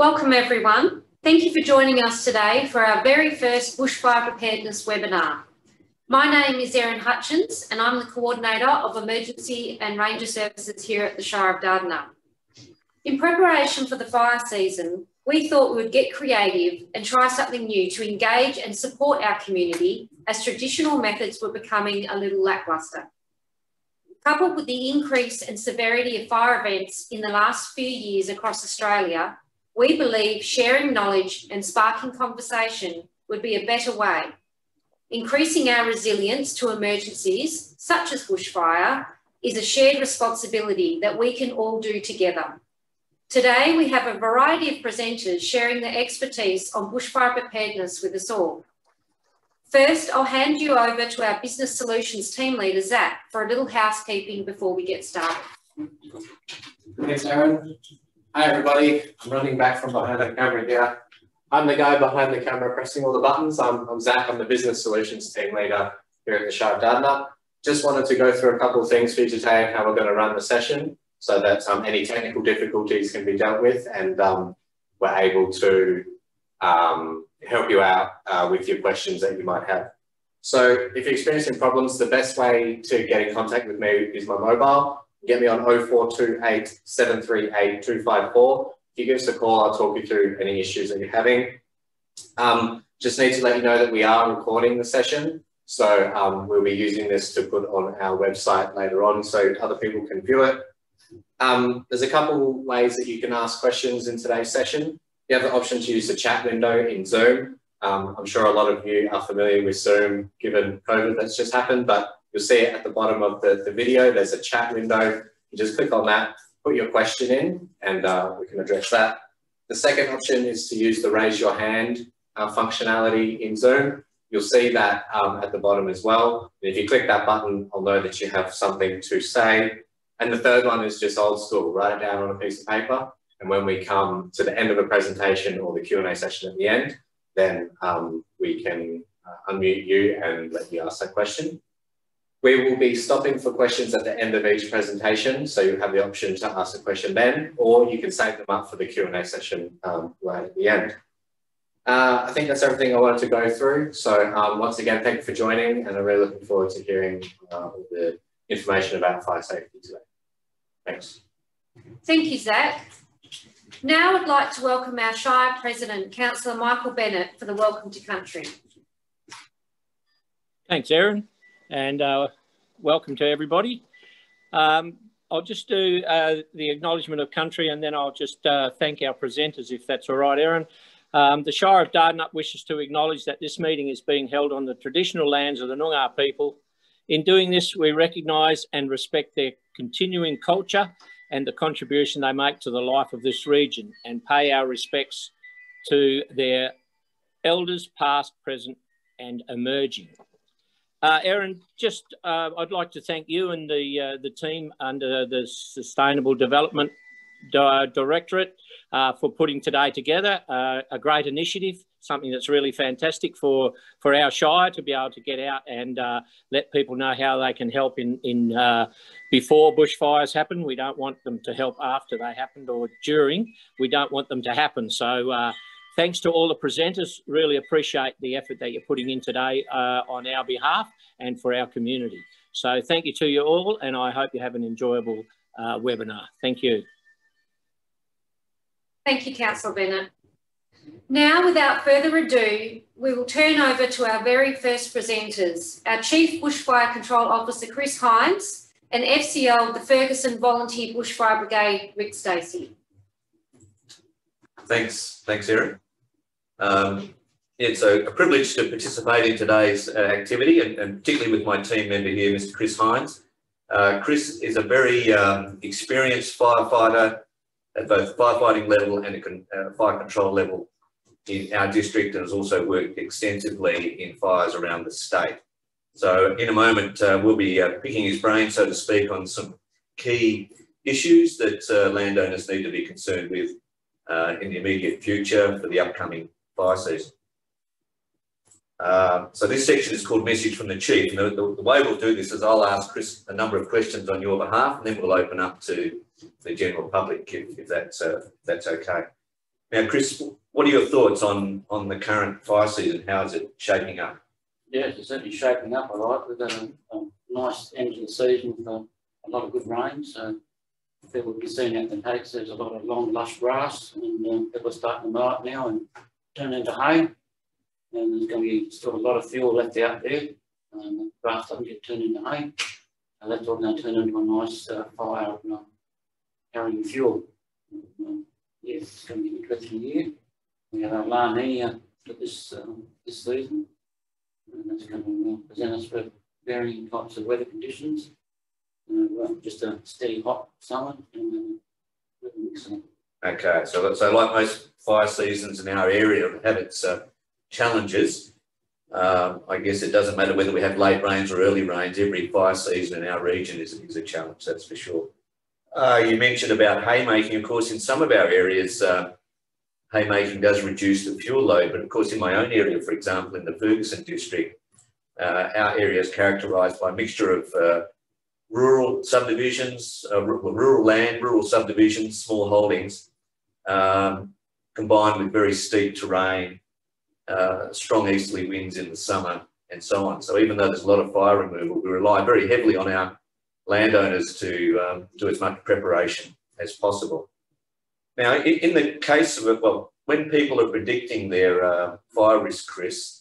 Welcome everyone. Thank you for joining us today for our very first bushfire preparedness webinar. My name is Erin Hutchins and I'm the Coordinator of Emergency and Ranger Services here at the Shire of Dardanup. In preparation for the fire season, we thought we would get creative and try something new to engage and support our community as traditional methods were becoming a little lackluster. Coupled with the increase and severity of fire events in the last few years across Australia, we believe sharing knowledge and sparking conversation would be a better way. Increasing our resilience to emergencies, such as bushfire, is a shared responsibility that we can all do together. Today, we have a variety of presenters sharing their expertise on bushfire preparedness with us all. First, I'll hand you over to our Business Solutions team leader, Zach, for a little housekeeping before we get started. Thanks, Erin. Hi, everybody. I'm running back from behind the camera here. I'm the guy behind the camera pressing all the buttons. I'm, I'm Zach. I'm the Business Solutions team leader here at the Shire of Just wanted to go through a couple of things for you today and how we're going to run the session so that um, any technical difficulties can be dealt with and um, we're able to um, help you out uh, with your questions that you might have. So if you're experiencing problems, the best way to get in contact with me is my mobile. Get me on 0428 738 254. If you give us a call, I'll talk you through any issues that you're having. Um, just need to let you know that we are recording the session. So um, we'll be using this to put on our website later on so other people can view it. Um, there's a couple ways that you can ask questions in today's session. You have the option to use the chat window in Zoom. Um, I'm sure a lot of you are familiar with Zoom given COVID that's just happened, but you'll see it at the bottom of the, the video. There's a chat window. You just click on that, put your question in, and uh, we can address that. The second option is to use the raise your hand uh, functionality in Zoom. You'll see that um, at the bottom as well. And if you click that button, I'll know that you have something to say. And the third one is just old school, write it down on a piece of paper. And when we come to the end of a presentation or the Q&A session at the end, then um, we can uh, unmute you and let you ask that question. We will be stopping for questions at the end of each presentation, so you have the option to ask a question then, or you can save them up for the Q&A session um, right at the end. Uh, I think that's everything I wanted to go through. So um, once again, thank you for joining, and I'm really looking forward to hearing uh, the information about fire safety today. Thanks. Thank you, Zach. Now I'd like to welcome our Shire President, Councillor Michael Bennett, for the Welcome to Country. Thanks, Erin, and uh, welcome to everybody. Um, I'll just do uh, the acknowledgement of country and then I'll just uh, thank our presenters, if that's all right, Erin. Um, the Shire of Dardanup wishes to acknowledge that this meeting is being held on the traditional lands of the Noongar people. In doing this, we recognise and respect their continuing culture and the contribution they make to the life of this region and pay our respects to their elders past, present and emerging. Uh, Erin, just uh, I'd like to thank you and the, uh, the team under the Sustainable Development Directorate uh, for putting today together. Uh, a great initiative, something that's really fantastic for, for our Shire to be able to get out and let people know how they can help in, in before bushfires happen. We don't want them to help after they happened or during. We don't want them to happen. So thanks to all the presenters. Really appreciate the effort that you're putting in today uh, on our behalf and for our community. So thank you to you all, and I hope you have an enjoyable webinar. Thank you. Thank you, Councillor Bennett. Now, without further ado, we will turn over to our very first presenters, our Chief Bushfire Control Officer, Chris Hines, and FCL the Ferguson Volunteer Bushfire Brigade, Rick Stacey. Thanks, thanks, Erin. Um, it's a, a, privilege to participate in today's uh, activity, and, and, particularly with my team member here, Mr. Chris Hines. Uh, Chris is a very um, experienced firefighter at both firefighting level and a uh, fire control level in our district and has also worked extensively in fires around the state. So in a moment, uh, we'll be uh, picking his brain, so to speak, on some key issues that uh, landowners need to be concerned with uh, in the immediate future for the upcoming fire season. Uh, so this section is called Message from the Chief. And the, the, the, way we'll do this is I'll ask Chris a number of questions on your behalf, and then we'll open up to the general public if, if that's, uh, that's okay. Now, Chris, what are your thoughts on, on the current fire season? How is it shaping up? Yes, it's certainly shaping up all right. We've got a, a nice end to the season with a, a lot of good rain. So people will be seeing out the paddocks. There's a lot of long, lush grass, and um, people are starting to mow now and turn into hay. And there's going to be still a lot of fuel left out there. Um, grass doesn't get turned into hay. So that's all going to turn into a nice uh, fire um, carrying fuel. Um, yes, it's going to be an interesting year. We have our La Nina for this, um, this season. And that's going to uh, present us with varying types of weather conditions. Uh, just a steady hot summer and uh, excellent. Okay, so, so like most fire seasons in our area have its uh, challenges. Um, I guess it doesn't matter whether we have late rains or early rains, every fire season in our region is, is a challenge, that's for sure. Uh, you mentioned about haymaking, of course, in some of our areas, uh, haymaking does reduce the fuel load, but of course in my own area, for example, in the Ferguson district, uh, our area is characterised by a mixture of uh, rural subdivisions, uh, rural land, rural subdivisions, small holdings, um, combined with very steep terrain, uh, strong easterly winds in the summer, and so on. So even though there's a lot of fire removal, we rely very heavily on our landowners to um, do as much preparation as possible. Now, in, the case of it, well, when people are predicting their uh, fire risk, Chris,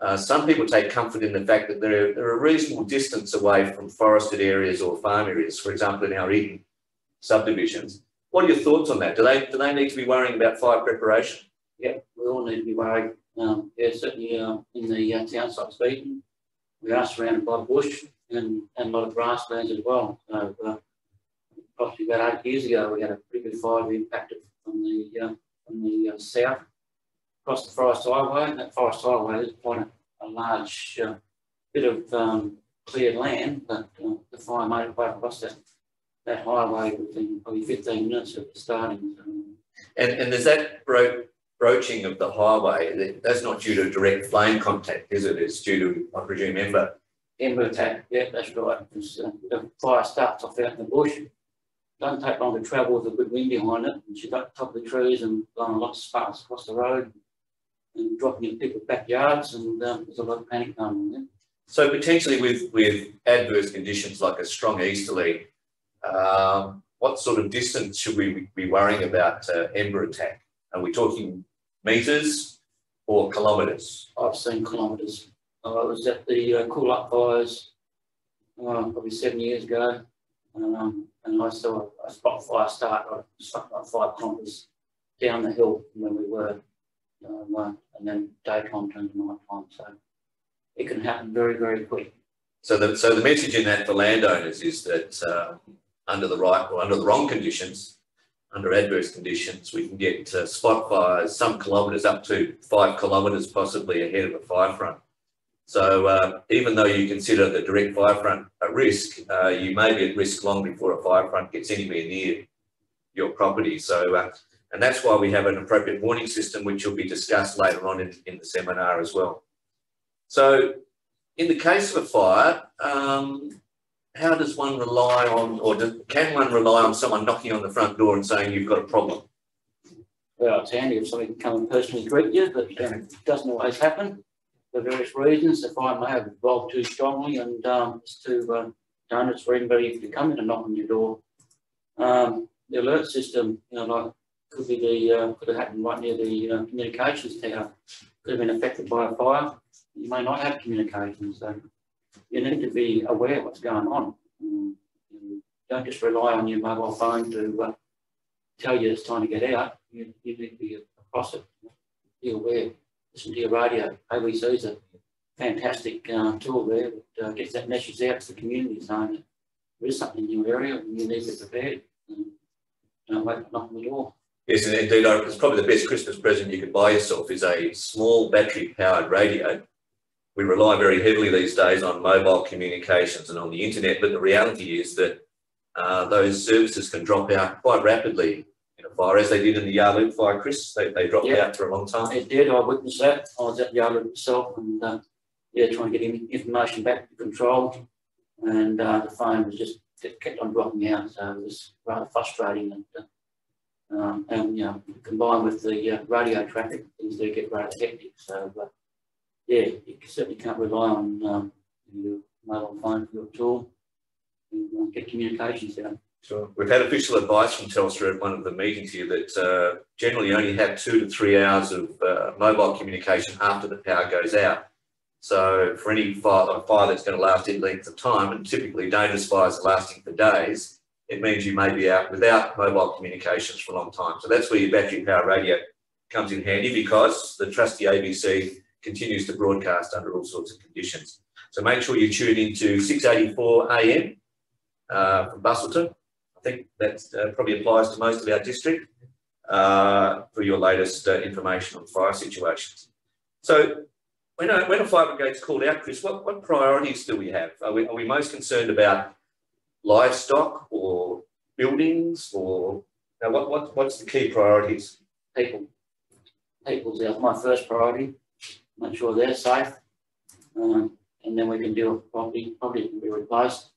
uh, some people take comfort in the fact that they're, they're, a reasonable distance away from forested areas or farm areas, for example, in our Eaton subdivisions. What are your thoughts on that? Do they, do they need to be worrying about fire preparation? Yeah, we all need to be worried. Um, yeah, certainly uh, in the uh, town site of Eaton, we are surrounded by bush and, and a lot of grasslands as well. So, uh, possibly about eight years ago, we had a pretty good fire impacted from the, uh, from the uh, south across the Forrest Highway. That Forrest Highway is quite a, a large uh, bit of um, cleared land, but uh, the fire made it way across that, that highway within probably 15 minutes of the starting. And, and there's that bro broaching of the highway, that's not due to direct flame contact, is it? It's due to, I presume, ember. Ember attack, yeah, that's right. Because, uh, the fire starts off out in the bush. Doesn't take long to travel with a good wind behind it. And she's got top of the trees and blowing lots of sparks across the road and dropping in people's backyards, and um, there's a lot of panic going on there. So potentially with, with adverse conditions like a strong easterly, um, what sort of distance should we be worrying about uh, ember attack? Are we talking metres or kilometres? I've seen kilometres. I was at the uh, Coolup fires uh, probably seven years ago, um, and I saw a spot fire start like five kilometres down the hill from where we were uh, and then daytime turns to night time. So it can happen very, very quick. So the, so the message in that for landowners is that uh, under the right or under the wrong conditions, under adverse conditions, we can get uh, spot fires some kilometres up to five kilometres possibly ahead of a fire front. So uh, even though you consider the direct fire front a risk, uh, you may be at risk long before a fire front gets anywhere near your property. So uh, and that's why we have an appropriate warning system, which will be discussed later on in, in the seminar as well. So in the case of a fire, um, how does one rely on, or do, can one rely on someone knocking on the front door and saying you've got a problem? Well, it's handy if somebody can come and personally greet you, but um, it doesn't always happen for various reasons. The fire may have evolved too strongly and um, it's too uh, dangerous for anybody to come in and knock on your door. Um, the alert system, you know, like could be the uh, could have happened right near the uh, communications tower. Could have been affected by a fire. You may not have communications, so you need to be aware of what's going on. Um, don't just rely on your mobile phone to uh, tell you it's time to get out. You, you need to be across it. Be aware. Listen to your radio. ABC is a fantastic uh, tool there that uh, gets that message out to the community saying there is something in your area and you need to be prepared. Um, don't wait for knocking the door. Yes, and indeed, it's probably the best Christmas present you could buy yourself is a small battery powered radio. We rely very heavily these days on mobile communications and on the internet, but the reality is that uh, those services can drop out quite rapidly in a fire, as they did in the Yarloop fire, Chris. They, they dropped yeah, out for a long time. It did. I witnessed that. I was at Yarloop myself and uh, yeah, trying to get information back to control, and uh, the phone was just kept on dropping out. So it was rather frustrating. And, uh, Um, and, you know, combined with the uh, radio traffic, things do get rather hectic. So, uh, yeah, you certainly can't rely on um, your mobile phone for your tool and uh, get communications out. Sure. We've had official advice from Telstra at one of the meetings here that uh, generally only have two to three hours of uh, mobile communication after the power goes out. So for any fire, a fire that's going to last any length of time, and typically dangerous fires are lasting for days, it means you may be out without mobile communications for a long time. So that's where your battery power radio comes in handy because the trusty ABC continues to broadcast under all sorts of conditions. So make sure you tune into 684 AM uh, from Busselton I think that uh, probably applies to most of our district uh, for your latest uh, information on fire situations. So when a, when a fire brigade's called out, Chris, what, what priorities do we have? Are we, are we most concerned about livestock or buildings or now what, what, what's the key priorities? People. People's my first priority. Make sure they're safe. Um, and then we can deal with property. Property can be replaced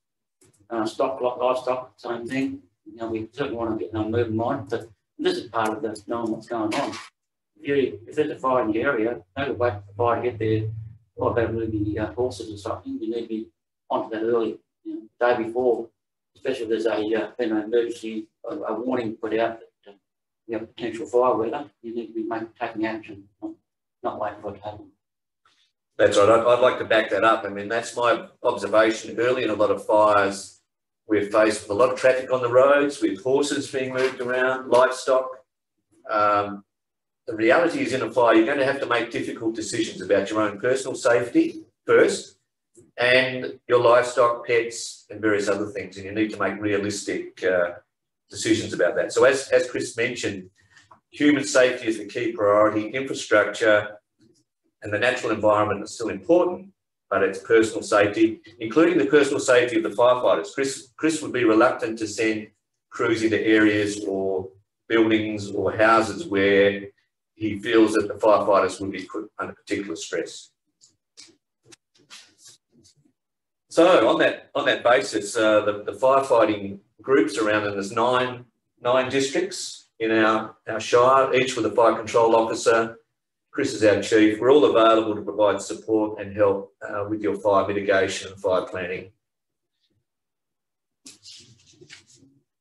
uh, stock, livestock, same thing. You know, we certainly want to get them moving on, but this is part of the knowing what's going on. If, you, if there's a fire in the area, no wait for the fire to get there, or about moving uh, horses or something, you need to be onto that early, you know, day before, especially if there's a, uh, been an emergency, a, a, warning put out that uh, you have potential fire weather, you need to be making, taking action, not, not waiting for it to happen. That's right. I'd, I'd, like to back that up. I mean, that's my observation early in a lot of fires. We're faced with a lot of traffic on the roads, with horses being moved around, livestock. Um, the reality is in a fire, you're going to have to make difficult decisions about your own personal safety first and your livestock, pets, and various other things. And you need to make realistic uh, decisions about that. So as, as Chris mentioned, human safety is the key priority, infrastructure, and the natural environment is still important, but it's personal safety, including the personal safety of the firefighters. Chris, Chris would be reluctant to send crews into areas or buildings or houses where he feels that the firefighters would be put under particular stress. So on that on that basis, uh, the, the firefighting groups around, and there's nine nine districts in our, our shire, each with a fire control officer, Chris is our chief. We're all available to provide support and help uh, with your fire mitigation and fire planning.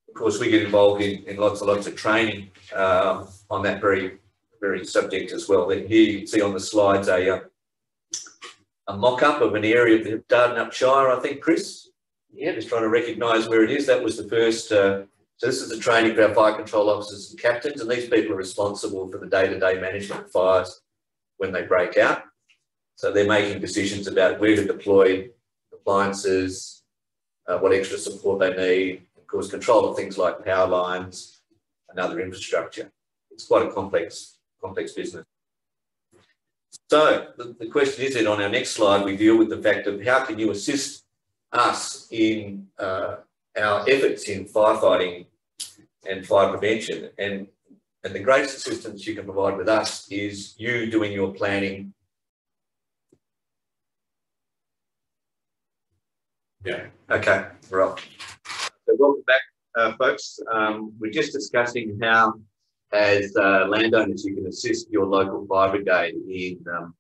Of course, we get involved in, in lots and lots of training um, on that very, very subject as well. Then here you can see on the slides a, uh, a mock-up of an area of the Dardanup Shire, I think, Chris? Yeah, just trying to recognise where it is. That was the first uh, so this is the training for our fire control officers and captains, and these people are responsible for the day-to-day -day management of fires when they break out. So they're making decisions about where to deploy appliances, uh, what extra support they need, of course, control of things like power lines and other infrastructure. It's quite a complex, complex business. So the, the question is that on our next slide, we deal with the fact of how can you assist us in uh, our efforts in firefighting and fire prevention. And, and the greatest assistance you can provide with us is you doing your planning. Yeah, okay, right. So welcome back, uh, folks. Um, we're just discussing how, as uh, landowners, you can assist your local fire brigade in um,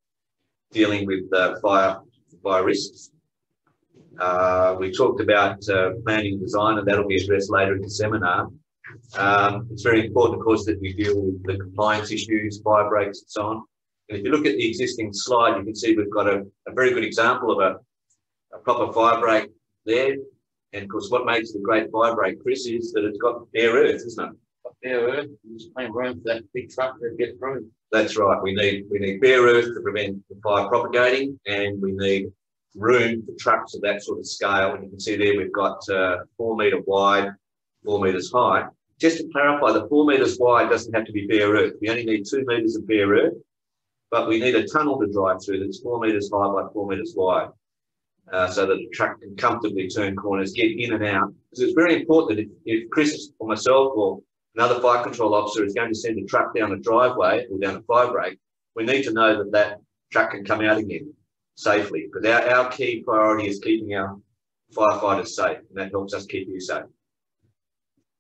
dealing with uh, fire, fire risks. Uh, we talked about uh, planning design, and that'll be addressed later in the seminar. Um, it's very important, of course, that we deal with the compliance issues, fire breaks and so on. And if you look at the existing slide, you can see we've got a, a very good example of a, a, proper fire break there. And of course, what makes the great fire break, Chris, is that it's got bare earth, isn't it? Bare earth, room for that big truck to get through. That's right. We need we need bare earth to prevent the fire propagating, and we need room for trucks of that sort of scale. And you can see there we've got uh, four metre wide, four metres high. Just to clarify, the four metres wide doesn't have to be bare earth. We only need two metres of bare earth, but we need a tunnel to drive through that's four metres high by four metres wide. Uh, so that the truck can comfortably turn corners, get in and out. Because it's very important that if, if Chris or myself or another fire control officer is going to send a truck down a driveway or down a fire break, we need to know that that truck can come out again safely. Because our, our key priority is keeping our firefighters safe, and that helps us keep you safe.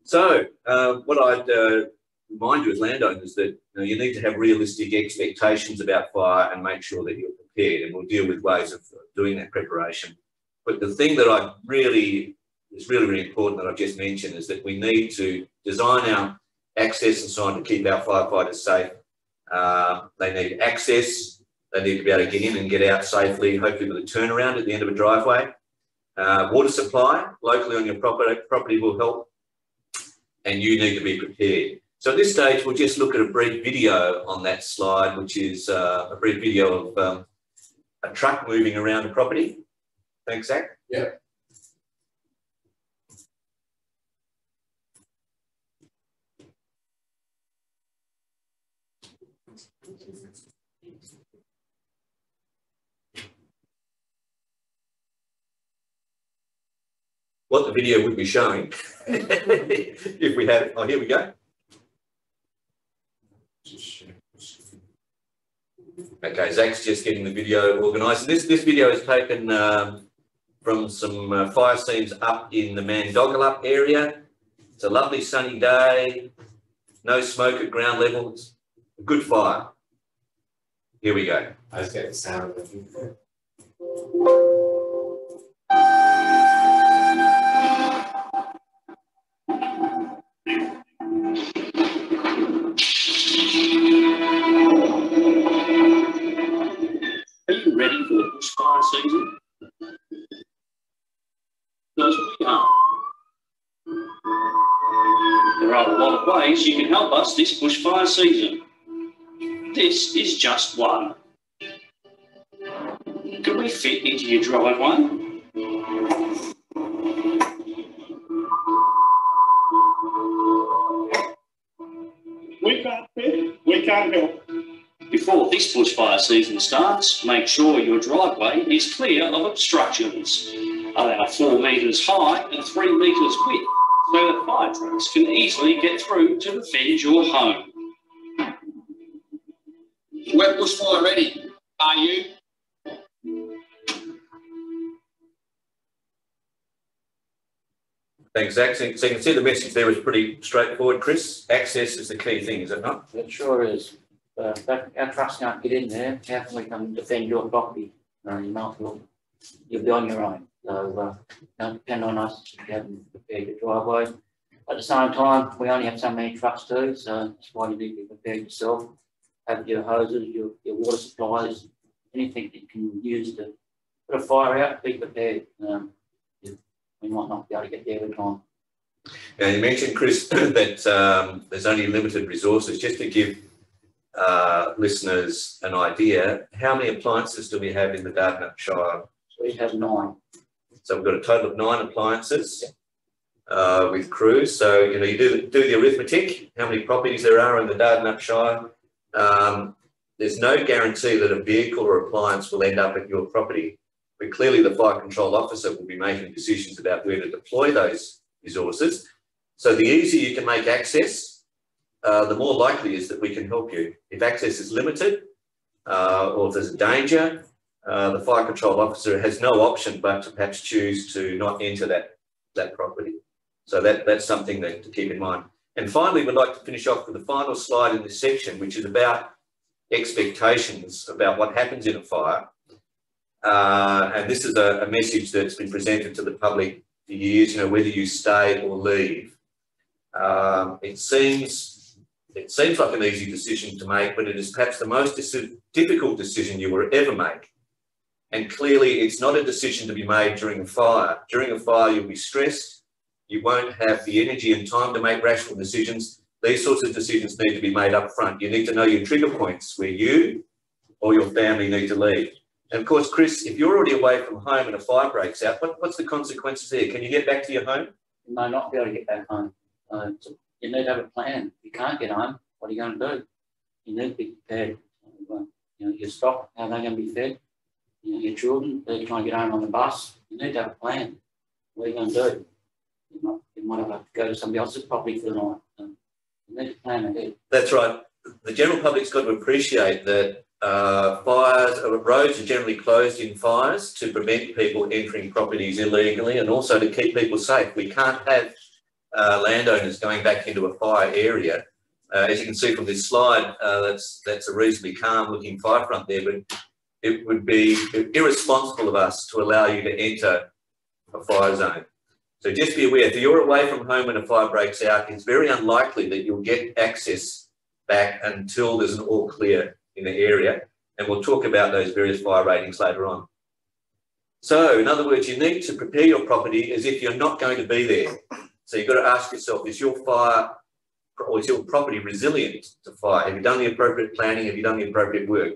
So uh, what I'd uh, remind you as landowners that you, know, you need to have realistic expectations about fire and make sure that you're prepared. And we'll deal with ways of doing that preparation. But the thing that I really is really, really important that I've just mentioned is that we need to design our access and so on to keep our firefighters safe. Uh, they need access. They need to be able to get in and get out safely, hopefully with a turnaround at the end of a driveway. Uh, water supply locally on your property, property will help and you need to be prepared. So at this stage, we'll just look at a brief video on that slide, which is uh, a brief video of um, a truck moving around a property. Thanks, Zach. Yeah. What the video would be showing, if we had, oh, here we go. Okay, Zach's just getting the video organised. This this video is taken um, from some uh, fire scenes up in the Mandogalup area. It's a lovely sunny day, no smoke at ground level. It's a good fire. Here we go. I just get the sound of ways you can help us this bushfire season. This is just one. Can we fit into your driveway? We can't fit, we can't help. Before this bushfire season starts, make sure your driveway is clear of obstructions. Allow four metres high and three metres width so that fire trucks can easily get through to defend your home. We're bushfire ready. Are you? Thanks, Zach. So so you can see the message there is pretty straightforward, Chris. Access is the key thing, is it not? It sure is. Uh, but our trucks can't get in there, how can we come defend your property? No, you might well, you'll be on your own. So, uh, don't depend on us, if you haven't prepared your driveway. At the same time, we only have so many trucks too, so that's why you need to be prepared yourself. Have your hoses, your, your water supplies, anything that you can use to put a fire out, be prepared. Um, you- we might not be able to get there in time. Now, you mentioned, Chris, that um, there's only limited resources. Just to give uh, listeners an idea, how many appliances do we have in the Dardanup Shire? We have nine. So we've got a total of nine appliances uh, with crews. So, you know, you do, do the arithmetic, how many properties there are in the Dardanup Shire. Um, there's no guarantee that a vehicle or appliance will end up at your property. But clearly the fire control officer will be making decisions about where to deploy those resources. So the easier you can make access, uh, the more likely is that we can help you. If access is limited uh, or if there's a danger, uh, the fire control officer has no option but to perhaps choose to not enter that, that property. So that, that's something that to keep in mind. And finally, we'd like to finish off with the final slide in this section, which is about expectations about what happens in a fire. Uh, and this is a, a message that's been presented to the public for years, you know, whether you stay or leave. Um, it seems it seems like an easy decision to make, but it is perhaps the most difficult decision you will ever make. And clearly, it's not a decision to be made during a fire. During a fire, you'll be stressed. You won't have the energy and time to make rational decisions. These sorts of decisions need to be made up front. You need to know your trigger points where you or your family need to leave. And of course, Chris, if you're already away from home and a fire breaks out, what, what's the consequences there? Can you get back to your home? You may not be able to get back home. Uh, you need to have a plan. If you can't get home, what are you going to do? You need to be prepared. Uh, you know, your stock, how they're going to be fed. You know, your children, they're trying to get home on the bus. You need to have a plan. What are you going to do? You might, you might have to go to somebody else's property for the night. Um, you need to plan ahead. That's right. The general public's got to appreciate that uh, fires, uh, roads are generally closed in fires to prevent people entering properties illegally and also to keep people safe. We can't have uh, landowners going back into a fire area Uh, as you can see from this slide, uh, that's that's a reasonably calm looking fire front there, but it would be irresponsible of us to allow you to enter a fire zone. So just be aware, if you're away from home when a fire breaks out, it's very unlikely that you'll get access back until there's an all clear in the area. And we'll talk about those various fire ratings later on. So in other words, you need to prepare your property as if you're not going to be there. So you've got to ask yourself, is your fire or is your property resilient to fire? Have you done the appropriate planning? Have you done the appropriate work?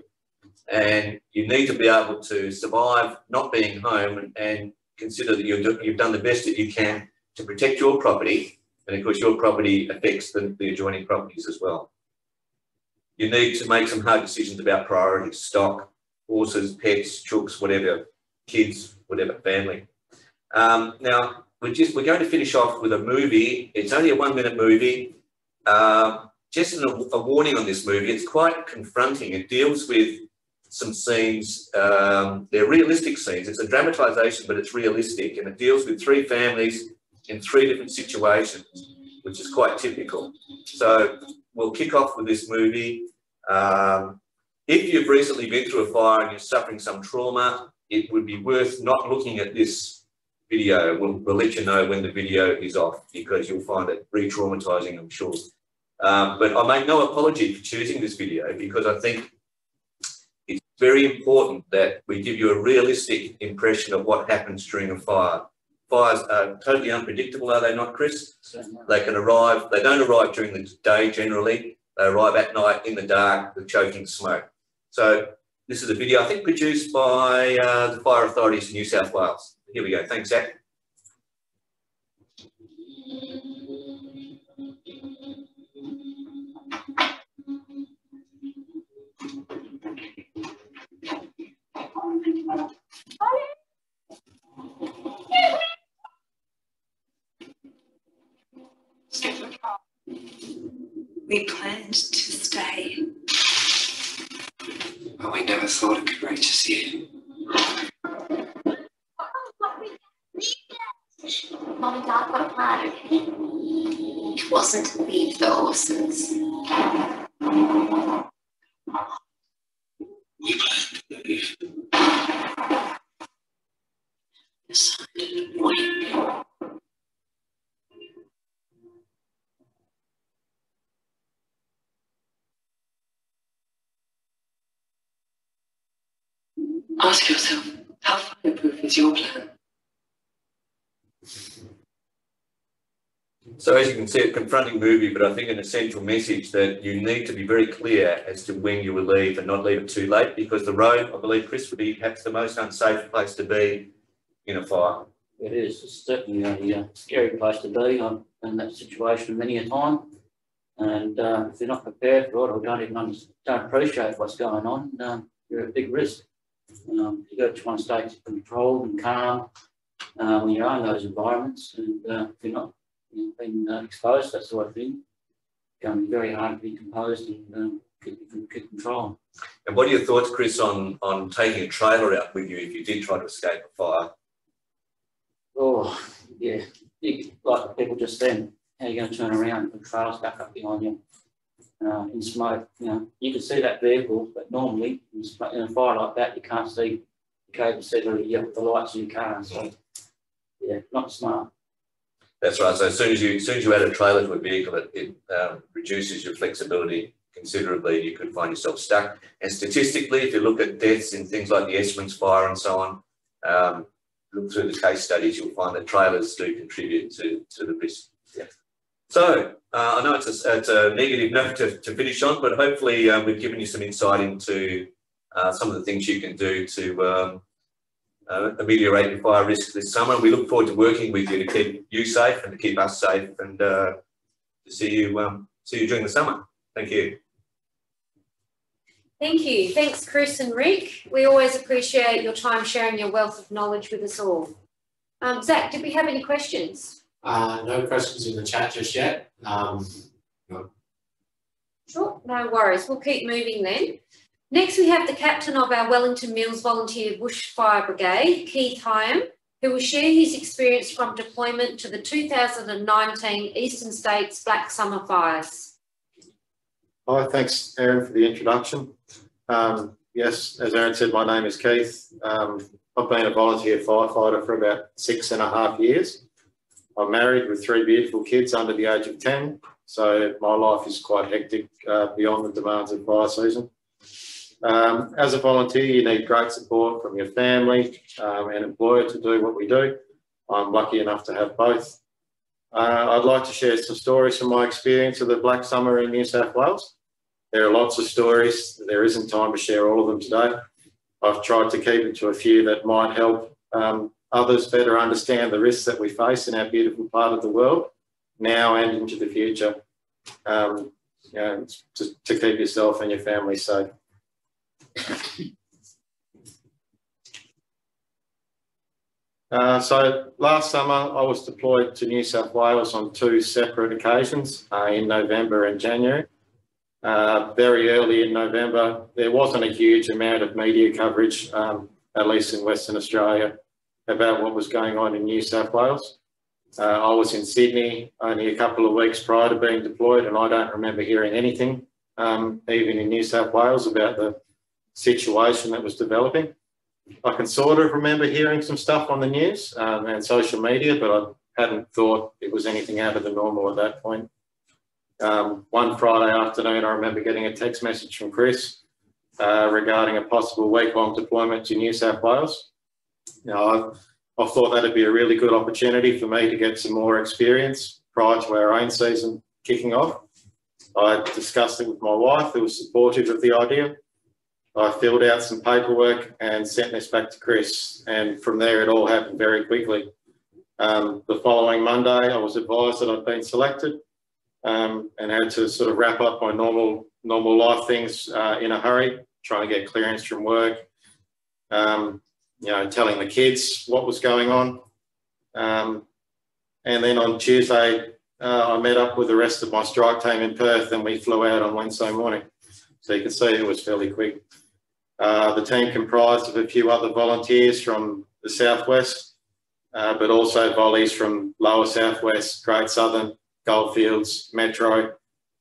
And you need to be able to survive not being home and, consider that you you've done the best that you can to protect your property. And of course, your property affects the, the adjoining properties as well. You need to make some hard decisions about priorities, stock, horses, pets, chooks, whatever, kids, whatever, family. Um, now, we're just we're going to finish off with a movie. It's only a one minute movie. Uh, just a, a, warning on this movie. It's quite confronting. It deals with some scenes. Um, they're realistic scenes. It's a dramatisation, but it's realistic, and it deals with three families in three different situations, which is quite typical. So we'll kick off with this movie. Um, if you've recently been through a fire and you're suffering some trauma, it would be worth not looking at this video. We'll, we'll let you know when the video is off because you'll find it re-traumatizing, I'm sure. Um, but I make no apology for choosing this video because I think very important that we give you a realistic impression of what happens during a fire. Fires are totally unpredictable, are they not, Chris? They can arrive, they don't arrive during the day generally, they arrive at night in the dark with choking smoke. So this is a video, I think, produced by uh, the fire authorities in New South Wales. Here we go. Thanks, Zach. We planned to stay. But we never thought it could reach us here. Mom and Dad got a plan, okay? It wasn't to leave the horses. We planned to leave. Decided when. Ask yourself, how fireproof is your plan? So as you can see, a confronting movie, but I think an essential message that you need to be very clear as to when you will leave and not leave it too late because the road, I believe, Chris, would be perhaps the most unsafe place to be in a fire. It is. It's certainly a uh, scary place to be. I'm in that situation many a time. And uh, if you're not prepared for it or don't even don't appreciate what's going on, um, you're at big risk. Um, you've got to try and stay controlled and calm uh, when you're in those environments. And uh, if you're not you know, being uh, exposed to that sort of thing, it's going to be very hard to be composed and um, keep, keep control. And what are your thoughts, Chris, on, on taking a trailer out with you if you did try to escape a fire? Oh, yeah. Like people just then, how are you going to turn around and put trails back up behind you? Uh, in smoke. You know, you can see that vehicle, but normally in, in a fire like that, you can't see. You can't see the, the lights in your car. So, yeah, not smart. That's right. So as soon as you as soon as you add a trailer to a vehicle, it, it um, reduces your flexibility considerably. And you could find yourself stuck. And statistically, if you look at deaths in things like the Esperance fire and so on, um, look through the case studies, you'll find that trailers do contribute to, to the risk. So uh, I know it's a, it's a negative note to, to, finish on, but hopefully uh, we've given you some insight into uh, some of the things you can do to um, uh, ameliorate your fire risk this summer. We look forward to working with you to keep you safe and to keep us safe and uh, to see you um, see you during the summer. Thank you. Thank you. Thanks, Chris and Rick. We always appreciate your time sharing your wealth of knowledge with us all. Um, Zach, did we have any questions? Uh, no questions in the chat just yet. Um, no. Sure, no worries. We'll keep moving then. Next, we have the captain of our Wellington Mills Volunteer Bushfire Brigade, Keith Hyam, who will share his experience from deployment to the 2019 Eastern States Black Summer Fires. Hi, thanks, Erin, for the introduction. Um, yes, as Erin said, my name is Keith. Um, I've been a volunteer firefighter for about six and a half years. I'm married with three beautiful kids under the age of 10, so my life is quite hectic uh, beyond the demands of fire season. Um, as a volunteer, you need great support from your family um, and employer to do what we do. I'm lucky enough to have both. Uh, I'd like to share some stories from my experience of the Black Summer in New South Wales. There are lots of stories. There isn't time to share all of them today. I've tried to keep it to a few that might help um, others better understand the risks that we face in our beautiful part of the world now and into the future. Um, you know, to, to keep yourself and your family safe. Uh, so last summer I was deployed to New South Wales on two separate occasions uh, in November and January. Uh, very early in November, there wasn't a huge amount of media coverage, um, at least in Western Australia, about what was going on in New South Wales. Uh, I was in Sydney only a couple of weeks prior to being deployed and I don't remember hearing anything, um, even in New South Wales, about the situation that was developing. I can sort of remember hearing some stuff on the news um, and social media, but I hadn't thought it was anything out of the normal at that point. Um, one Friday afternoon, I remember getting a text message from Chris uh, regarding a possible week-long deployment to New South Wales. Know, I, I thought that'd be a really good opportunity for me to get some more experience prior to our own season kicking off. I discussed it with my wife, who was supportive of the idea. I filled out some paperwork and sent this back to Chris. And from there, it all happened very quickly. Um, the following Monday, I was advised that I'd been selected um, and had to sort of wrap up my normal normal life things uh, in a hurry, trying to get clearance from work, um, you know, telling the kids what was going on. Um, and then on Tuesday, uh, I met up with the rest of my strike team in Perth and we flew out on Wednesday morning. So you can see it was fairly quick. Uh, the team comprised of a few other volunteers from the southwest, uh, but also volleys from lower southwest, Great Southern, Goldfields, Metro,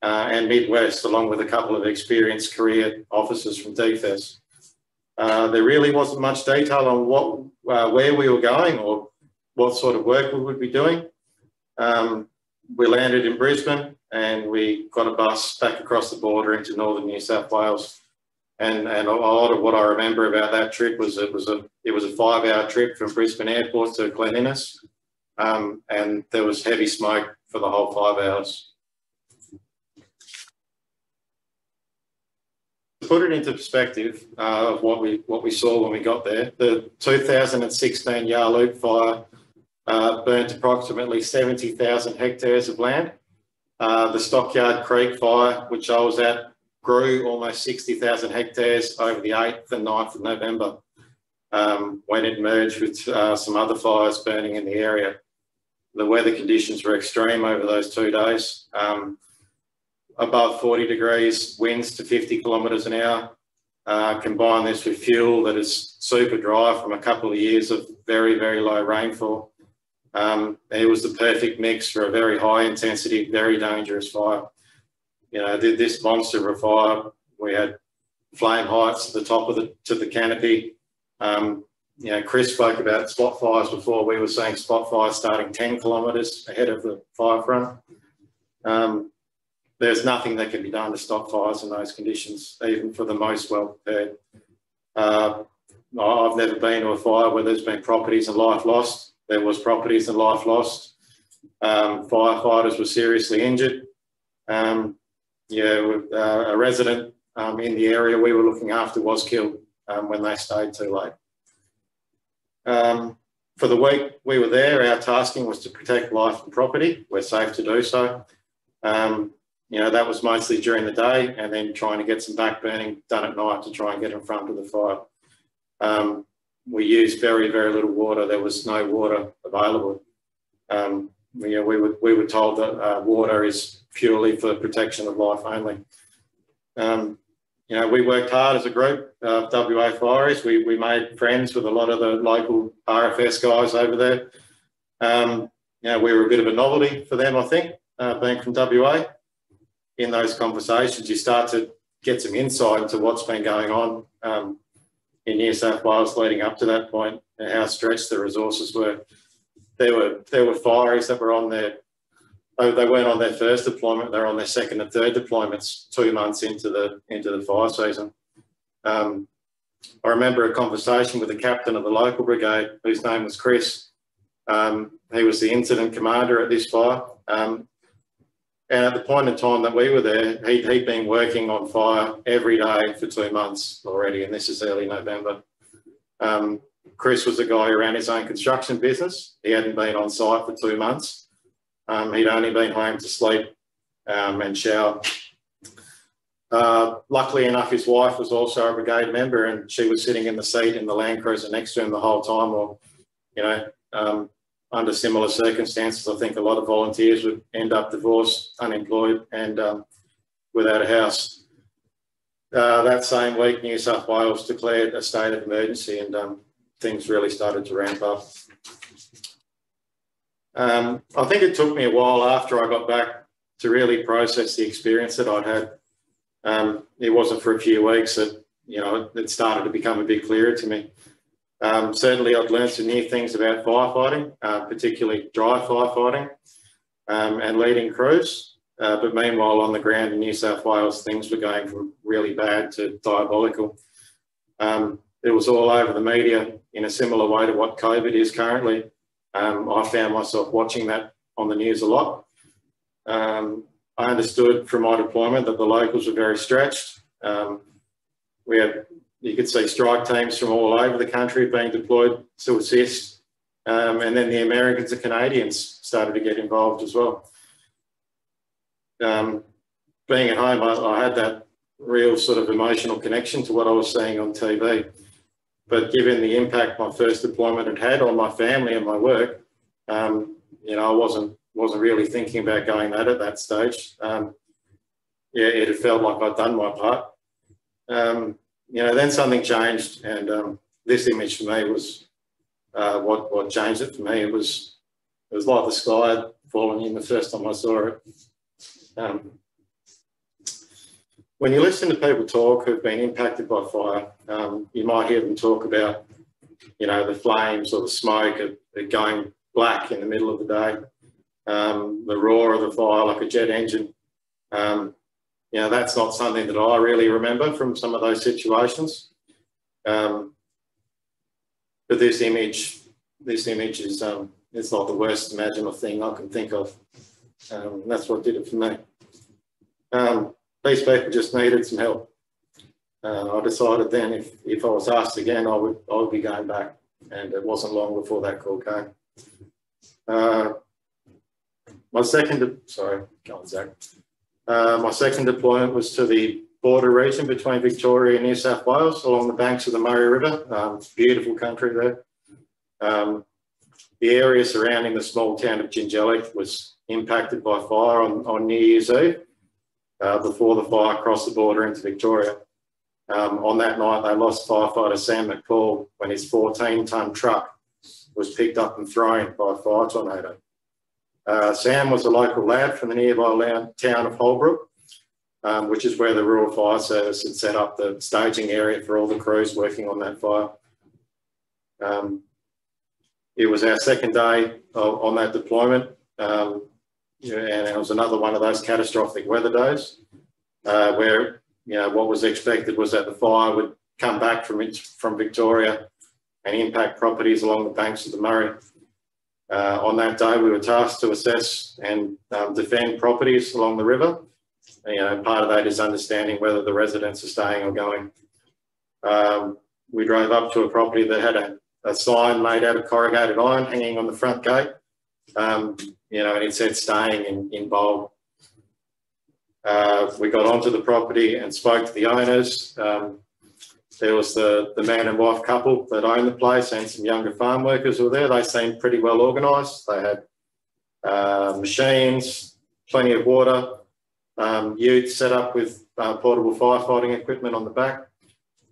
uh, and Midwest, along with a couple of experienced career officers from DFES. Uh, there really wasn't much detail on what, uh, where we were going or what sort of work we would be doing. Um, we landed in Brisbane and we got a bus back across the border into northern New South Wales and and a lot of what I remember about that trip was it was a it was a five hour trip from Brisbane Airport to Glen Innes, um, and there was heavy smoke for the whole five hours. Put it into perspective uh, of what we what we saw when we got there, the 2016 Yarloop fire uh, burnt approximately 70,000 hectares of land. Uh, the Stockyard Creek fire, which I was at grew almost 60,000 hectares over the 8th and 9th of November um, when it merged with uh, some other fires burning in the area. The weather conditions were extreme over those two days. Um, above 40 degrees, winds to 50 kilometres an hour. Uh, combine this with fuel that is super dry from a couple of years of very, very low rainfall. Um, it was the perfect mix for a very high intensity, very dangerous fire you know, this monster of a fire, we had flame heights at the top of the to the canopy. Um, you know, Chris spoke about spot fires before. We were seeing spot fires starting 10 kilometres ahead of the fire front. Um, there's nothing that can be done to stop fires in those conditions, even for the most well prepared. Uh, I've never been to a fire where there's been properties and life lost. There was properties and life lost. Um, firefighters were seriously injured. Um, yeah, uh, a resident um, in the area we were looking after was killed um, when they stayed too late. Um, for the week we were there, our tasking was to protect life and property. We're safe to do so. Um, you know, that was mostly during the day and then trying to get some back burning done at night to try and get in front of the fire. Um, we used very, very little water. There was no water available. Um, you know, we were, we were told that uh, water is purely for protection of life only. Um, you know, we worked hard as a group, uh, WA Fireys. We, we made friends with a lot of the local RFS guys over there. Um, you know, we were a bit of a novelty for them, I think, uh, being from WA. In those conversations, you start to get some insight into what's been going on um, in New South Wales leading up to that point and how stretched the resources were. There were there were fireys that were on their they weren't on their first deployment, they're on their second and third deployments two months into the into the fire season. Um, I remember a conversation with the captain of the local brigade, whose name was Chris. Um, he was the incident commander at this fire. Um, and at the point in time that we were there, he, he'd been working on fire every day for two months already, and this is early November. Um, Chris was a guy who ran his own construction business. He hadn't been on site for two months. Um, he'd only been home to sleep um, and shower. Uh, luckily enough, his wife was also a brigade member and she was sitting in the seat in the Land Cruiser next to him the whole time. Or, you know, um, under similar circumstances, I think a lot of volunteers would end up divorced, unemployed, and um, without a house. Uh, that same week, New South Wales declared a state of emergency, and um, things really started to ramp up. Um, I think it took me a while after I got back to really process the experience that I'd had. Um, it wasn't for a few weeks that you know it started to become a bit clearer to me. Um, certainly, I've learned some new things about firefighting, uh, particularly dry firefighting um, and leading crews. Uh, but meanwhile, on the ground in New South Wales, things were going from really bad to diabolical. Um, it was all over the media in a similar way to what COVID is currently. Um, I found myself watching that on the news a lot. Um, I understood from my deployment that the locals were very stretched. Um, we had you could see strike teams from all over the country being deployed to assist. Um, and then the Americans and Canadians started to get involved as well. Um, being at home, I, I, had that real sort of emotional connection to what I was seeing on TV. But given the impact my first deployment had had on my family and my work, um, you know, I wasn't wasn't really thinking about going that at that stage. Um, yeah, it had felt like I'd done my part. You know, then something changed, and um, this image for me was uh, what what changed it for me. It was it was like the sky fallen in the first time I saw it. Um, when you listen to people talk who've been impacted by fire, um, you might hear them talk about, you know, the flames or the smoke of, going black in the middle of the day, um, the roar of the fire like a jet engine. Um, you know, that's not something that I really remember from some of those situations. Um, but this image, this image is um, it's not the worst imaginable thing I can think of. Um, that's what did it for me. Um, these people just needed some help. Uh, I decided then if, if I was asked again, I would I would be going back, and it wasn't long before that call came. Uh, my second, sorry, go on, Zach. Uh, my second deployment was to the border region between Victoria and New South Wales along the banks of the Murray River. Um, beautiful country there. Um, the area surrounding the small town of Jingellic was impacted by fire on, on New Year's Eve uh, before the fire crossed the border into Victoria. Um, on that night, they lost firefighter Sam McPaul when his 14 tonne truck was picked up and thrown by a fire tornado. Uh, Sam was a local lad from the nearby town of Holbrook, um, which is where the Rural Fire Service had set up the staging area for all the crews working on that fire. Um, it was our second day of, on that deployment, um, and it was another one of those catastrophic weather days uh, where you know what was expected was that the fire would come back from from Victoria and impact properties along the banks of the Murray. Uh, on that day, we were tasked to assess and um, defend properties along the river. You know, part of that is understanding whether the residents are staying or going. Um, we drove up to a property that had a, a, sign made out of corrugated iron hanging on the front gate. Um, you know, and it said staying in, in bold. Uh, we got onto the property and spoke to the owners. Um, there was the, the man and wife couple that owned the place and some younger farm workers were there. They seemed pretty well organised. They had uh, machines, plenty of water, um, utes set up with uh, portable firefighting equipment on the back.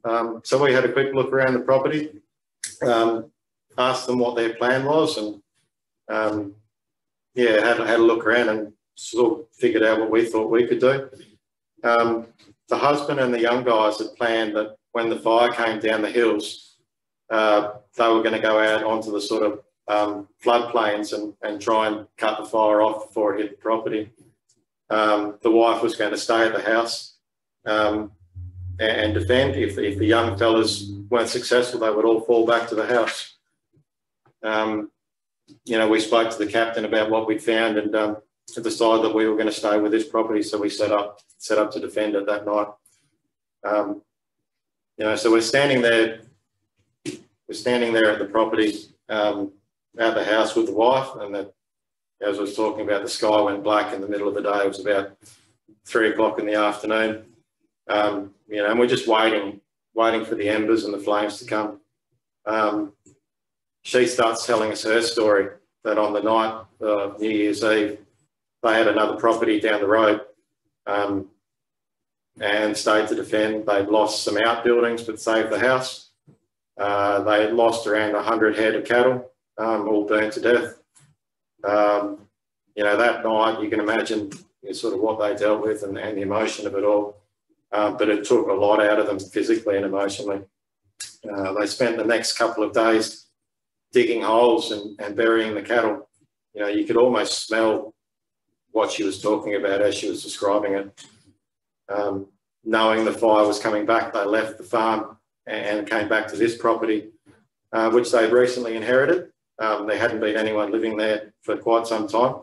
Um, so we had a quick look around the property, um, asked them what their plan was and um, yeah, had, had a look around and sort of figured out what we thought we could do. Um, the husband and the young guys had planned that when the fire came down the hills, uh, they were going to go out onto the sort of um, floodplains and, and try and cut the fire off before it hit the property. Um, the wife was going to stay at the house um, and, and, defend. If, if the young fellas weren't successful, they would all fall back to the house. Um, you know, we spoke to the captain about what we'd found and um, decided that we were going to stay with this property. So we set up set up to defend it that night. You know, so we're standing there. We're standing there at the property um, at the house with the wife, and the, as I was talking about, the sky went black in the middle of the day. It was about three o'clock in the afternoon. Um, you know, and we're just waiting, waiting for the embers and the flames to come. Um, she starts telling us her story that on the night of New Year's Eve, they had another property down the road um, and stayed to defend. They'd lost some outbuildings but saved the house. Uh, they lost around 100 head of cattle, um, all burnt to death. Um, you know, that night you can imagine you know, sort of what they dealt with and, and the emotion of it all. Um, but it took a lot out of them physically and emotionally. Uh, they spent the next couple of days digging holes and, and burying the cattle. You know, you could almost smell what she was talking about as she was describing it. Um, knowing the fire was coming back, they left the farm and came back to this property, uh, which they'd recently inherited. Um, there hadn't been anyone living there for quite some time,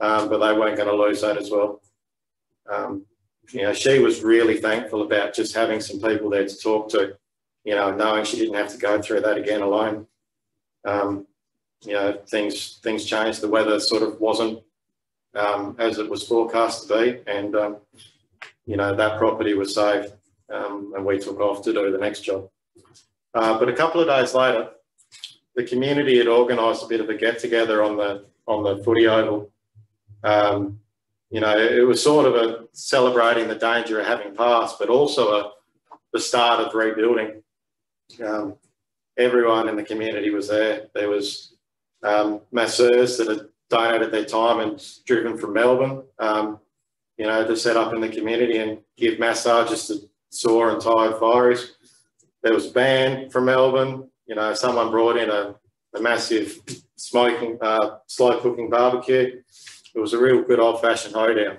um, but they weren't going to lose that as well. Um, you know, she was really thankful about just having some people there to talk to, you know, knowing she didn't have to go through that again alone. Um, you know, things things changed. The weather sort of wasn't um, as it was forecast to be, and um, you know that property was saved, um, and we took off to do the next job. Uh, but a couple of days later, the community had organised a bit of a get together on the on the footy oval. Um, you know, it was sort of a celebrating the danger of having passed, but also a, the start of rebuilding. Um, everyone in the community was there. There was um, masseurs that had donated their time and driven from Melbourne, um, you know, to set up in the community and give massages to sore and tired fireys. There was a band from Melbourne, you know, someone brought in a, a massive smoking, uh, slow cooking barbecue. It was a real good old fashioned hoedown.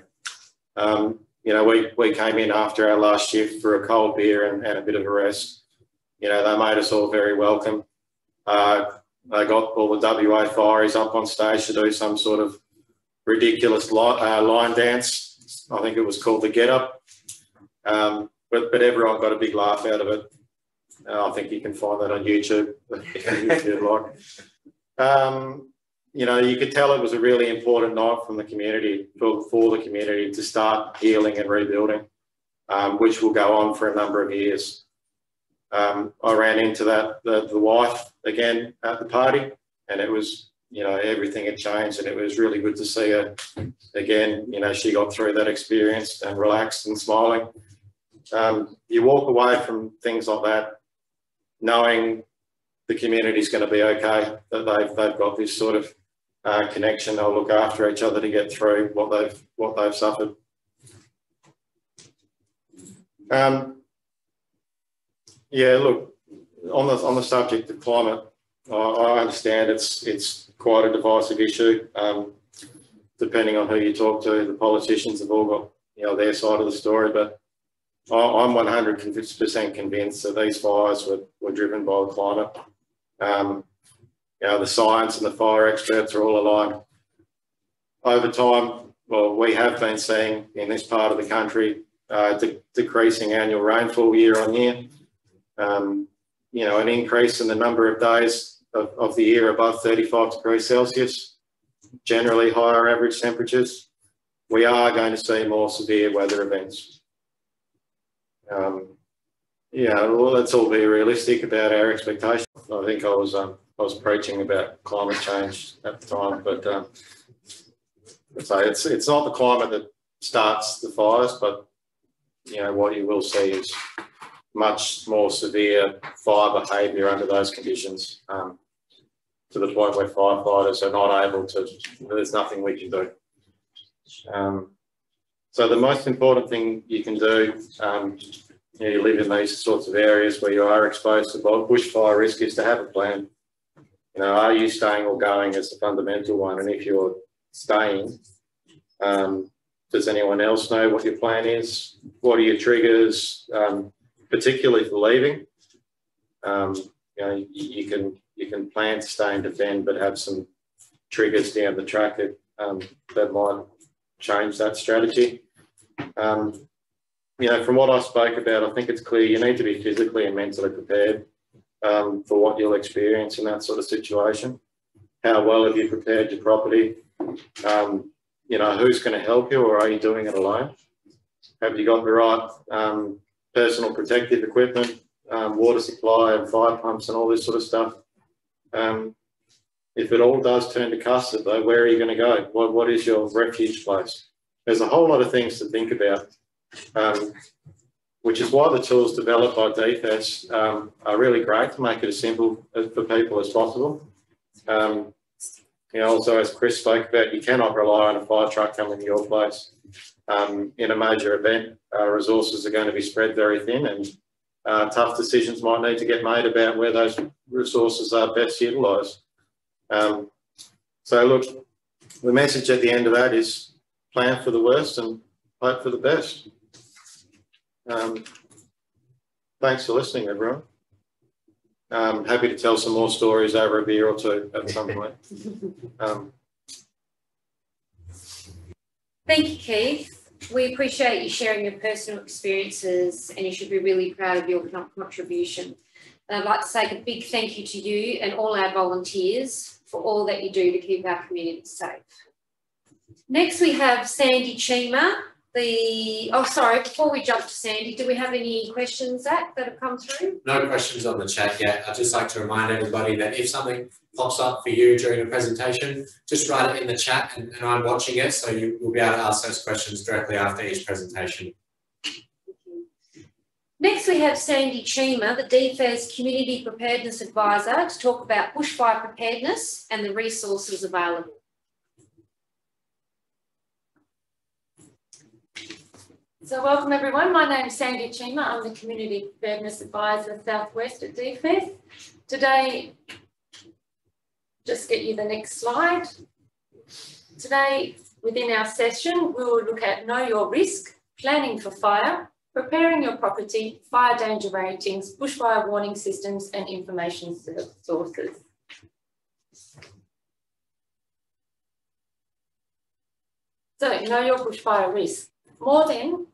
Um, you know, we, we came in after our last shift for a cold beer and, and a bit of a rest. You know, they made us all very welcome. Uh, they got all the WA Fireys up on stage to do some sort of ridiculous li uh, line dance. I think it was called the Get Up. Um, but, but everyone got a big laugh out of it. Uh, I think you can find that on YouTube if you'd like. Um, you know, you could tell it was a really important night from the community, for, for the community to start healing and rebuilding, um, which will go on for a number of years. Um, I ran into that the, the wife again at the party, and it was you know everything had changed, and it was really good to see her again. You know, she got through that experience and relaxed and smiling. Um, you walk away from things like that knowing the community is going to be okay, that they've they've got this sort of uh, connection. They'll look after each other to get through what they've what they've suffered. Um, yeah, look, on the on the subject of climate, I, I understand it's it's quite a divisive issue. Um, depending on who you talk to, the politicians have all got you know their side of the story, but I'm 100% convinced that these fires were, were driven by the climate. Um, you know, the science and the fire experts are all aligned. Over time, well, we have been seeing in this part of the country uh, de decreasing annual rainfall year on year um, you know, an increase in the number of days of, of the year above 35 degrees Celsius, generally higher average temperatures, we are going to see more severe weather events. Um, yeah, well, let's all be realistic about our expectations. I think I was um, I was preaching about climate change at the time, but um, so it's it's not the climate that starts the fires, but you know what you will see is much more severe fire behaviour under those conditions um, to the point where firefighters are not able to, there's nothing we can do. Um, so the most important thing you can do, um, you, know, you live in these sorts of areas where you are exposed to bushfire risk is to have a plan. You know, are you staying or going is the fundamental one. And if you're staying, um, does anyone else know what your plan is? What are your triggers, um, particularly for leaving? Um, you know, you, you, can you can plan stay and defend, but have some triggers down the track that, um, that might change that strategy. Um, you know, from what I spoke about, I think it's clear you need to be physically and mentally prepared um, for what you'll experience in that sort of situation. How well have you prepared your property? Um, you know, who's going to help you or are you doing it alone? Have you got the right um, personal protective equipment, um, water supply and fire pumps and all this sort of stuff? Um, if it all does turn to custard though, where are you going to go? What, what is your refuge place? There's a whole lot of things to think about, um, which is why the tools developed by DFES um, are really great to make it as simple as, for people as possible. Um, you know, also as Chris spoke about, you cannot rely on a fire truck coming to your place. Um, in a major event, uh, resources are going to be spread very thin and uh, tough decisions might need to get made about where those resources are best utilised. Um, so look, the message at the end of that is plan for the worst and hope for the best. Um, thanks for listening, everyone. I'm happy to tell some more stories over a beer or two at some point. Um, Thank you, Keith. We appreciate you sharing your personal experiences and you should be really proud of your contribution. And I'd like to say a big thank you to you and all our volunteers for all that you do to keep our community safe. Next, we have Sandy Chima, the, oh, sorry, before we jump to Sandy, do we have any questions, Zach, that have come through? No questions on the chat yet. I'd just like to remind everybody that if something pops up for you during a presentation, just write it in the chat and, and I'm watching it, so you will be able to ask those questions directly after each presentation. Next, we have Sandy Chima, the DFES Community Preparedness Advisor, to talk about bushfire preparedness and the resources available. So welcome everyone. My name is Sandy Chima. I'm the Community Preparedness Advisor Southwest at DFES. Today, just get you the next slide. Today, within our session, we will look at Know Your Risk, Planning for Fire, Preparing Your Property, Fire Danger Ratings, Bushfire Warning Systems and Information Sources. So, know your bushfire risk. More than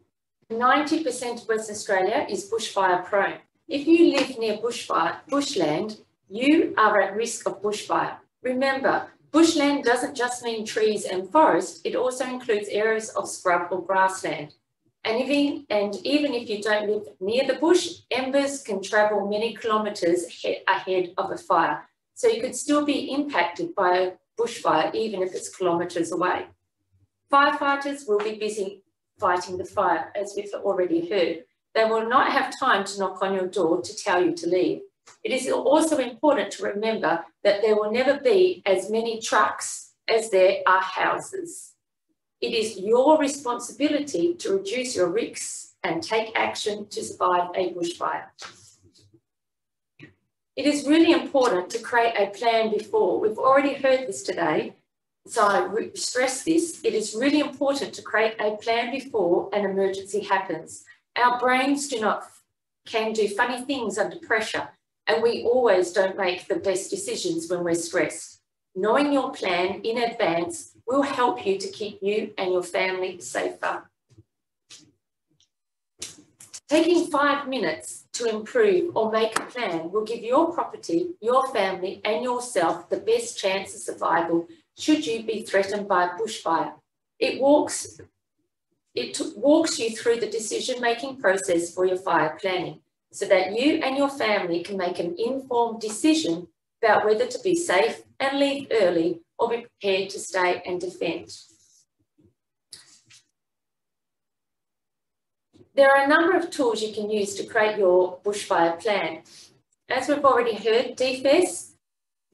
90% of Western Australia is bushfire prone. If you live near bushfire, bushland, you are at risk of bushfire. Remember, bushland doesn't just mean trees and forest, it also includes areas of scrub or grassland. And even, and even if you don't live near the bush, embers can travel many kilometres ahead of a fire. So you could still be impacted by a bushfire, even if it's kilometres away. Firefighters will be busy fighting the fire, as we've already heard. They will not have time to knock on your door to tell you to leave. It is also important to remember that there will never be as many trucks as there are houses. It is your responsibility to reduce your risks and take action to survive a bushfire. It is really important to create a plan before. We've already heard this today, so I stress this, it is really important to create a plan before an emergency happens. Our brains do not, can do funny things under pressure, and we always don't make the best decisions when we're stressed. Knowing your plan in advance will help you to keep you and your family safer. Taking five minutes to improve or make a plan will give your property, your family and yourself the best chance of survival should you be threatened by a bushfire. It walks, it walks you through the decision-making process for your fire planning so that you and your family can make an informed decision about whether to be safe and leave early or be prepared to stay and defend. There are a number of tools you can use to create your bushfire plan. As we've already heard, DFES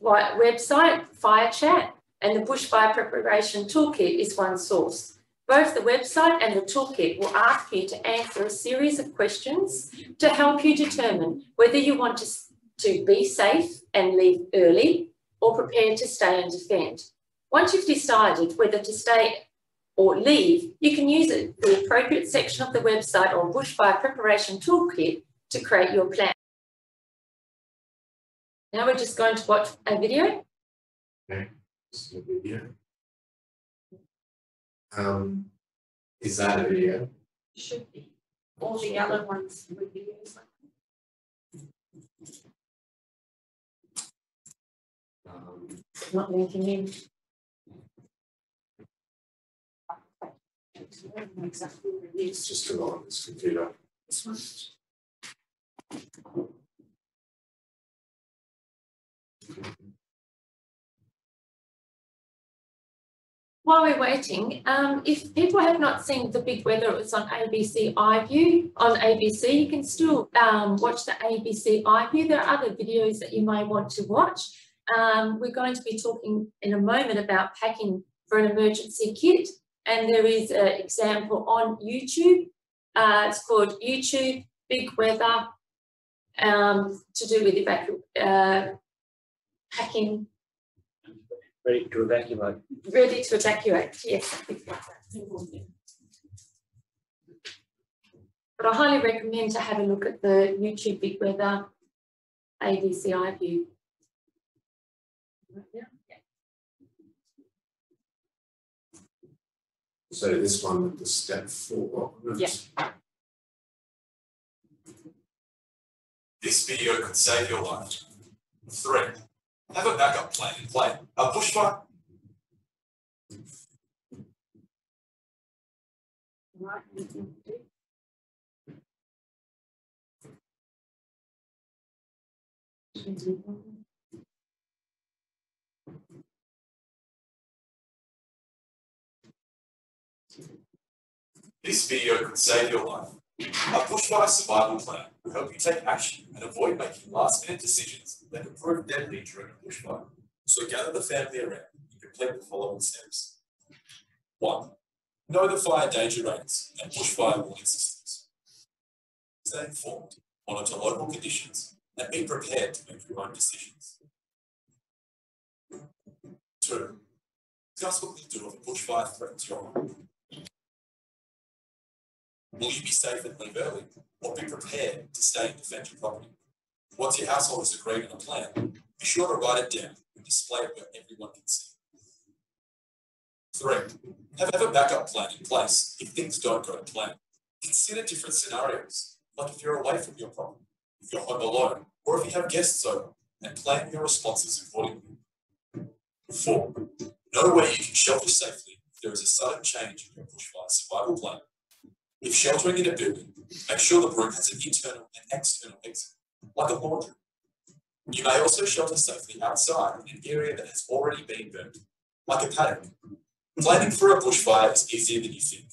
website, Fire Chat, and the Bushfire Preparation Toolkit is one source. Both the website and the toolkit will ask you to answer a series of questions to help you determine whether you want to, to be safe and leave early or prepare to stay and defend. Once you've decided whether to stay or leave, you can use it, the appropriate section of the website or bushfire preparation toolkit to create your plan. Now we're just going to watch a video. Okay, video. Um, is that a video? Should be. All the other ones would be. Um, Not linking in. it's just too long on this computer. This one. While we're waiting, um, if people have not seen the big weather, it's on ABC iView on ABC. You can still um, watch the ABC iView. There are other videos that you may want to watch. Um, we're going to be talking in a moment about packing for an emergency kit, and there is an example on YouTube. Uh, it's called YouTube Big Weather um, to do with evacu uh, packing Ready to evacuate. ready to evacuate, yes. But I highly recommend to have a look at the YouTube Big Weather ABC iView. So this one, the step four. Yeah. This video could save your life. Three, have a backup plan in play. A bushfire. This video could save your life. A bushfire survival plan will help you take action and avoid making last minute decisions that could prove deadly during a bushfire. So gather the family around and complete the following steps. One, know the fire danger rates and bushfire warning systems. Stay informed, monitor local conditions, and be prepared to make your own decisions. Two, discuss what you do if a bushfire threatens your home. Will you be safe and leave early, or be prepared to stay and defend your property? Once your household has agreed on a plan, be sure to write it down and display it where everyone can see. Three, have, a backup plan in place if things don't go to plan. Consider different scenarios, like if you're away from your property, if you're home alone, or if you have guests over, and plan your responses accordingly. Four, know where you can shelter safely if there is a sudden change in your bushfire survival plan. If sheltering in a building, make sure the room has an internal and external exit, like a laundry. You may also shelter safely outside in an area that has already been burnt, like a paddock. Planning for a bushfire is easier than you think.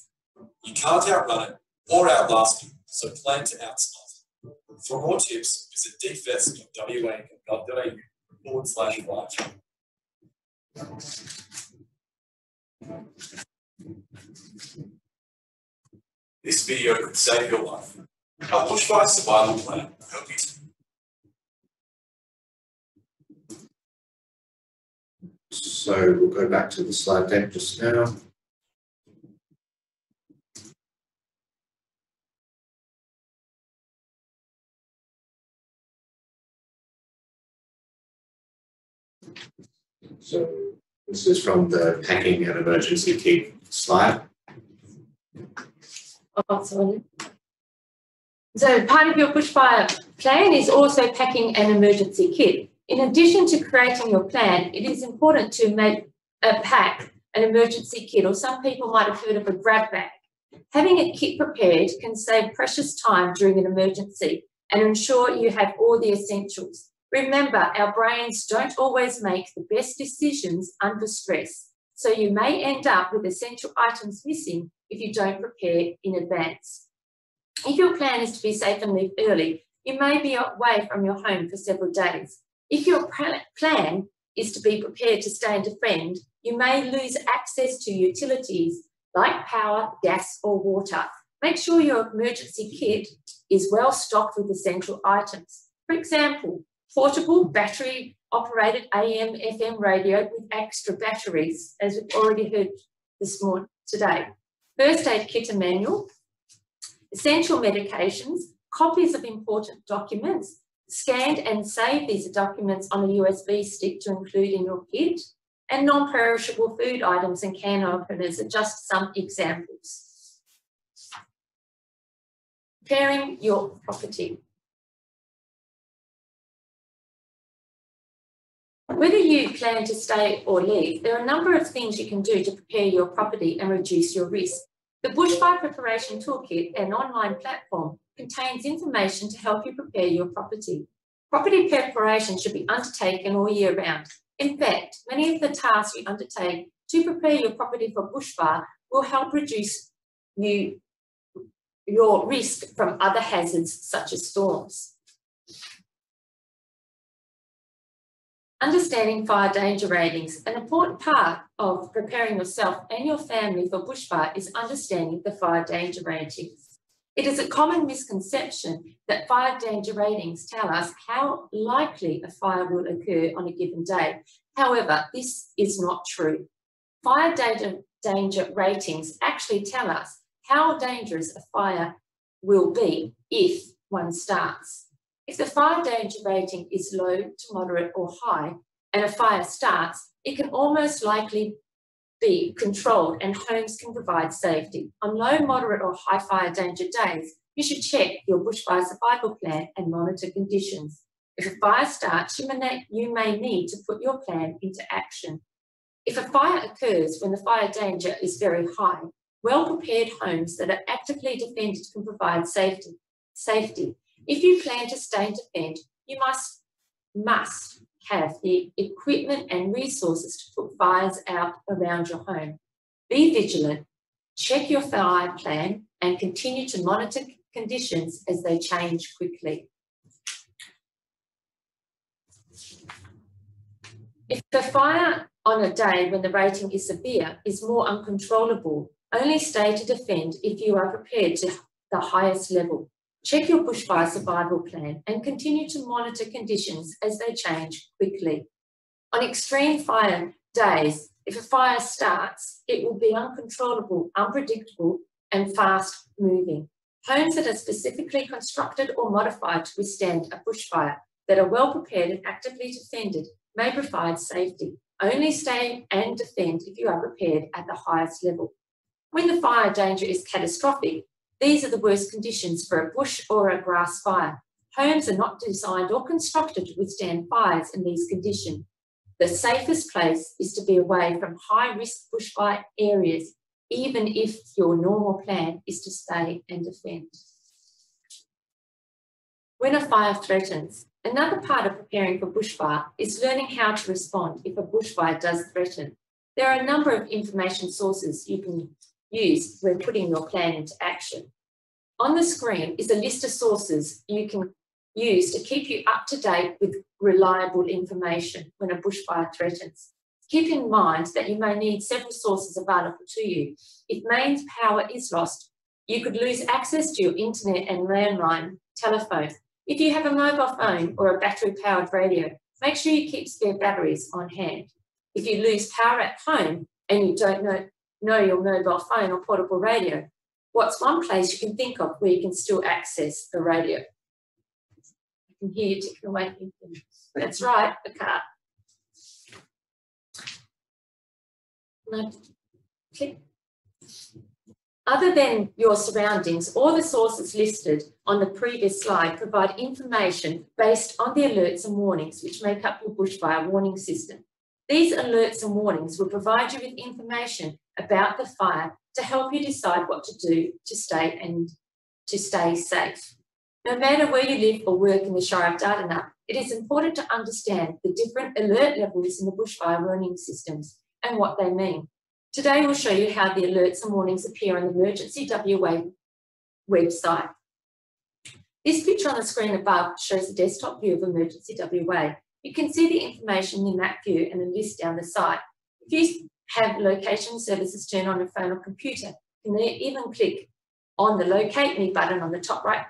You can't outrun it or outlast it, so plan to outsmart it. For more tips, visit dfes.wa.gov.au forward slash. This video could save your life. Our bushfire survival plan will help you So we'll go back to the slide deck just now. So this is from the packing and emergency kit slide. So part of your bushfire plan is also packing an emergency kit. In addition to creating your plan, it is important to make a pack an emergency kit, or some people might have heard of a grab bag. Having a kit prepared can save precious time during an emergency and ensure you have all the essentials. Remember, our brains don't always make the best decisions under stress, so you may end up with essential items missing if you don't prepare in advance. If your plan is to be safe and leave early, you may be away from your home for several days. If your plan is to be prepared to stay and defend, you may lose access to utilities like power, gas, or water. Make sure your emergency kit is well stocked with essential items. For example, portable battery operated AM FM radio with extra batteries, as we've already heard this morning today. First aid kit and manual, essential medications, copies of important documents, scanned and save these documents on a USB stick to include in your kit, and non-perishable food items and can openers are just some examples. Preparing your property. Whether you plan to stay or leave, there are a number of things you can do to prepare your property and reduce your risk. The Bushfire Preparation Toolkit, an online platform, contains information to help you prepare your property. Property preparation should be undertaken all year round. In fact, many of the tasks you undertake to prepare your property for bushfire will help reduce you, your risk from other hazards such as storms. Understanding fire danger ratings. An important part of preparing yourself and your family for bushfire is understanding the fire danger ratings. It is a common misconception that fire danger ratings tell us how likely a fire will occur on a given day. However, this is not true. Fire danger, danger ratings actually tell us how dangerous a fire will be if one starts. If the fire danger rating is low to moderate or high and a fire starts, it can almost likely be controlled and homes can provide safety. On low, moderate or high fire danger days, you should check your bushfire survival plan and monitor conditions. If a fire starts, you may, you may need to put your plan into action. If a fire occurs when the fire danger is very high, well-prepared homes that are actively defended can provide safety. safety. If you plan to stay to defend, you must, must have the equipment and resources to put fires out around your home. Be vigilant, check your fire plan, and continue to monitor conditions as they change quickly. If the fire on a day when the rating is severe is more uncontrollable, only stay to defend if you are prepared to the highest level. Check your bushfire survival plan and continue to monitor conditions as they change quickly. On extreme fire days, if a fire starts, it will be uncontrollable, unpredictable, and fast moving. Homes that are specifically constructed or modified to withstand a bushfire that are well prepared and actively defended may provide safety. Only stay and defend if you are prepared at the highest level. When the fire danger is catastrophic, these are the worst conditions for a bush or a grass fire. Homes are not designed or constructed to withstand fires in these conditions. The safest place is to be away from high risk bushfire areas, even if your normal plan is to stay and defend. When a fire threatens, another part of preparing for bushfire is learning how to respond if a bushfire does threaten. There are a number of information sources you can use when putting your plan into action. On the screen is a list of sources you can use to keep you up to date with reliable information when a bushfire threatens. Keep in mind that you may need several sources available to you. If mains power is lost, you could lose access to your internet and landline telephone. If you have a mobile phone or a battery powered radio, make sure you keep spare batteries on hand. If you lose power at home and you don't know know your mobile phone or portable radio, what's one place you can think of where you can still access the radio? I can hear you ticking away. That's right, the car. No. Click. Other than your surroundings, all the sources listed on the previous slide provide information based on the alerts and warnings which make up your bushfire warning system. These alerts and warnings will provide you with information about the fire to help you decide what to do to stay and to stay safe. No matter where you live or work in the Shire of Dardanup, it is important to understand the different alert levels in the bushfire warning systems and what they mean. Today we'll show you how the alerts and warnings appear on the Emergency WA website. This picture on the screen above shows the desktop view of Emergency WA. You can see the information in that view and a list down the side. If you have location services turned on your phone or computer. You can even click on the locate me button on the top right,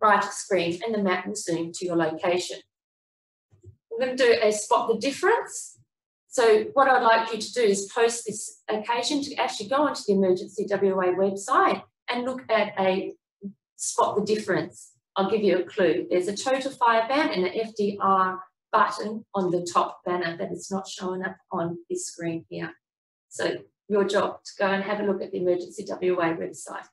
right screen and the map will zoom to your location. I'm going to do a spot the difference. So what I'd like you to do is post this occasion to actually go onto the Emergency WA website and look at a spot the difference. I'll give you a clue. There's a total fire ban and an FDR button on the top banner that is not showing up on this screen here. So your job to go and have a look at the Emergency WA website.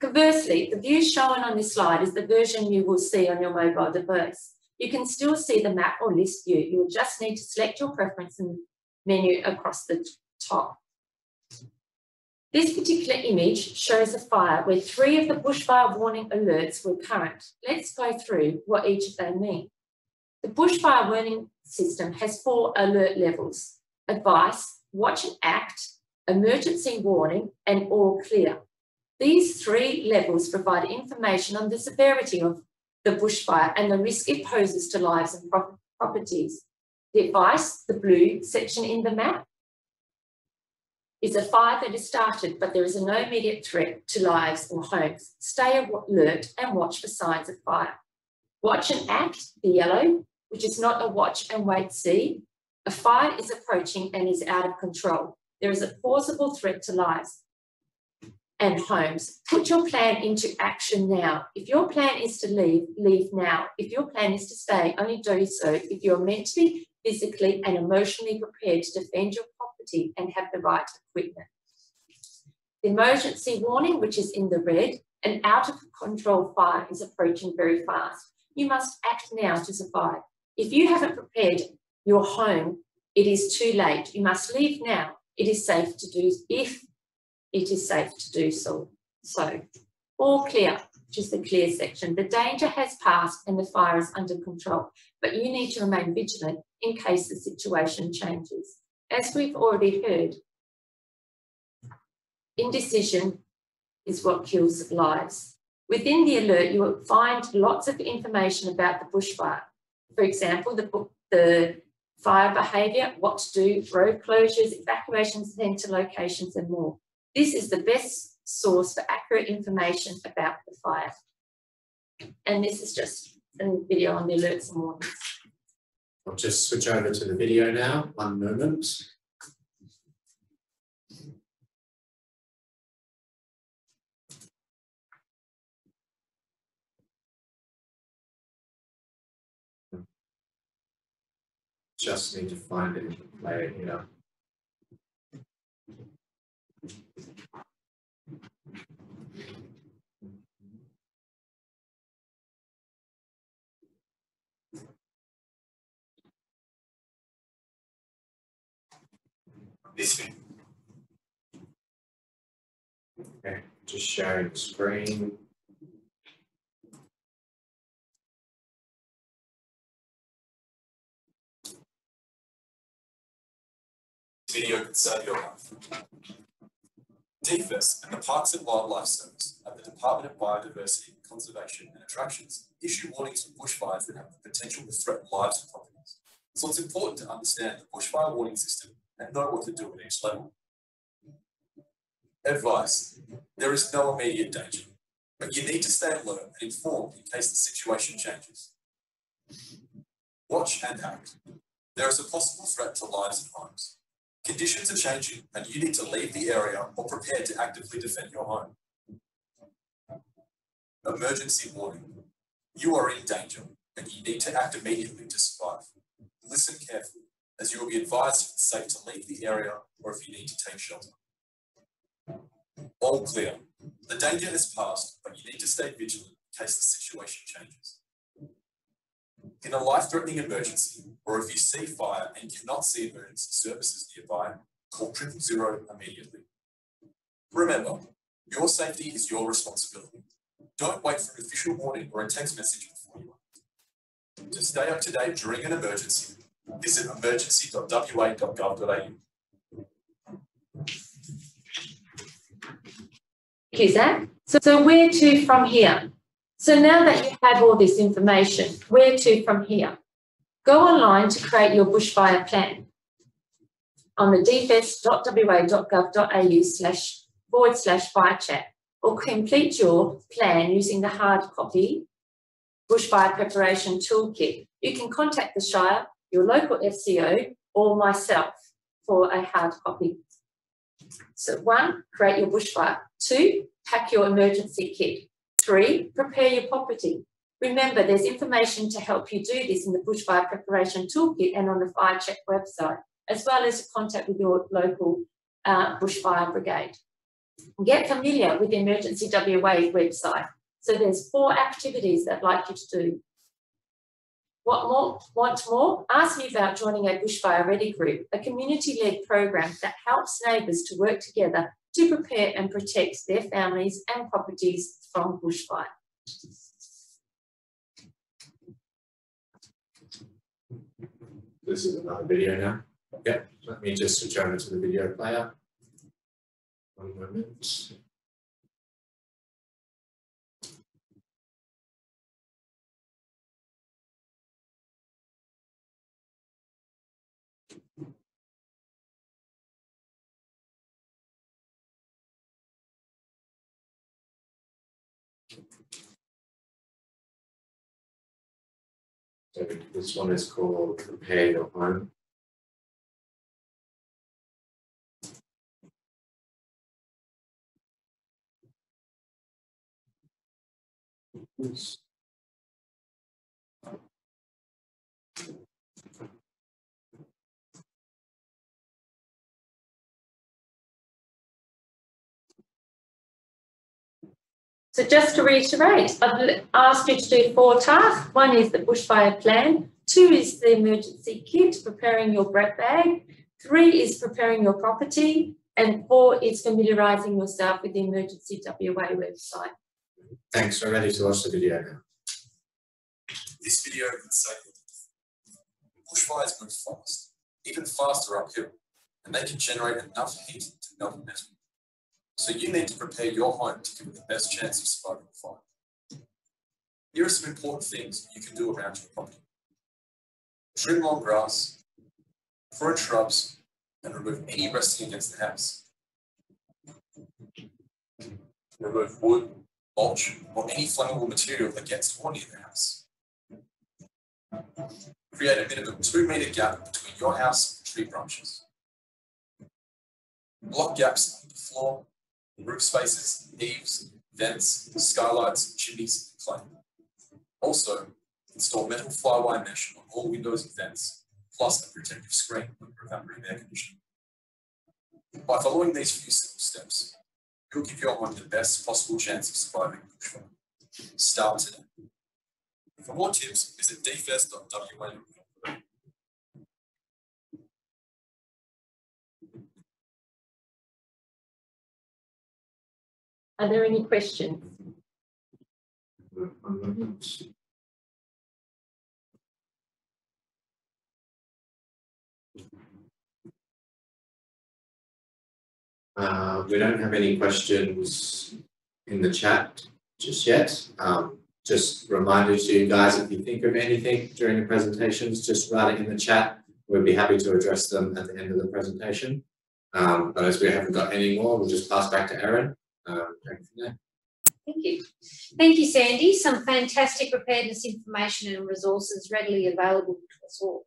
Conversely, the view shown on this slide is the version you will see on your mobile device. You can still see the map or list view. You will just need to select your preference and menu across the top. This particular image shows a fire where three of the bushfire warning alerts were current. Let's go through what each of them mean. The bushfire warning system has four alert levels, advice, watch and act, emergency warning, and all clear. These three levels provide information on the severity of the bushfire and the risk it poses to lives and properties. The advice, the blue section in the map, is a fire that is started, but there is no immediate threat to lives or homes. Stay alert and watch for signs of fire. Watch and act, the yellow, which is not a watch and wait see. A fire is approaching and is out of control. There is a plausible threat to lives and homes. Put your plan into action now. If your plan is to leave, leave now. If your plan is to stay, only do so if you're mentally, physically, and emotionally prepared to defend your property and have the right equipment. The emergency warning, which is in the red, an out of control fire is approaching very fast. You must act now to survive. If you haven't prepared your home, it is too late. You must leave now. It is safe to do if it is safe to do so. So, all clear, which is the clear section. The danger has passed and the fire is under control, but you need to remain vigilant in case the situation changes. As we've already heard, indecision is what kills lives. Within the alert, you will find lots of information about the bushfire. For example, the, book, the fire behaviour, what to do, road closures, evacuation centre locations and more. This is the best source for accurate information about the fire. And this is just a video on the alerts and warnings. I'll just switch over to the video now, one moment. Just need to find it and play it here. This thing. Okay, just sharing the screen. Video could save your life. DFES and the Parks and Wildlife Service at the Department of Biodiversity, Conservation and Attractions issue warnings for bushfires that have the potential to threaten lives and properties. So it's important to understand the bushfire warning system and know what to do at each level. Advice. There is no immediate danger, but you need to stay alert and informed in case the situation changes. Watch and act. There is a possible threat to lives and homes. Conditions are changing and you need to leave the area or prepare to actively defend your home. Emergency warning. You are in danger and you need to act immediately to survive. Listen carefully as you will be advised if it's safe to leave the area or if you need to take shelter. All clear. The danger has passed, but you need to stay vigilant in case the situation changes. In a life-threatening emergency, or if you see fire and cannot see emergency services nearby, call triple zero immediately. Remember, your safety is your responsibility. Don't wait for an official warning or a text message before you act. To stay up to date during an emergency, visit emergency.wa.gov.au. Thank you, Zach. So, so where to from here? So now that you have all this information, where to from here? Go online to create your bushfire plan. on the dfes.wa.gov.au slash forward slash fire chat or complete your plan using the hard copy bushfire preparation toolkit. You can contact the Shire, your local FCO, or myself for a hard copy. So one, create your bushfire. Two, pack your emergency kit. Three, prepare your property. Remember, there's information to help you do this in the bushfire preparation toolkit and on the Fire Check website, as well as contact with your local uh, bushfire brigade. Get familiar with the Emergency WA website. So there's four activities that I'd like you to do. What more? Want more? Ask me about joining a Bushfire Ready group, a community-led program that helps neighbours to work together to prepare and protect their families and properties This is another video now. Yep, let me just return it to the video player. One moment. This one is called Prepare Your Home. So just to reiterate, I've asked you to do four tasks. One is the bushfire plan. Two is the emergency kit, preparing your breath bag. Three is preparing your property. And four is familiarising yourself with the Emergency WA website. Thanks, we're ready to watch the video now. This video can save you. Bushfires move fast, even faster uphill, and they can generate enough heat to melt metal. So you need to prepare your home to give it the best chance of surviving a fire. Here are some important things you can do around your property. Trim long grass, prune shrubs, and remove any resting against the house. Remove wood, mulch, or any flammable material that gets or near the house. Create a minimum two metre gap between your house and tree branches. Block gaps in the floor, roof spaces, eaves, vents, skylights, chimneys, and clay. Also, install metal flywire mesh on all windows and vents, plus a protective screen with evaporative air conditioning. By following these few simple steps, you'll give your home the best possible chance of surviving bushfire. Start today. For more tips, visit dfes.wa. Are there any questions? Uh, we don't have any questions in the chat just yet. Um, just reminder to you guys, if you think of anything during the presentations, just write it in the chat. We'd be happy to address them at the end of the presentation. Um, but as we haven't got any more, we'll just pass back to Erin. Um, Thank you. Thank you, Sandy. Some fantastic preparedness information and resources readily available to us all.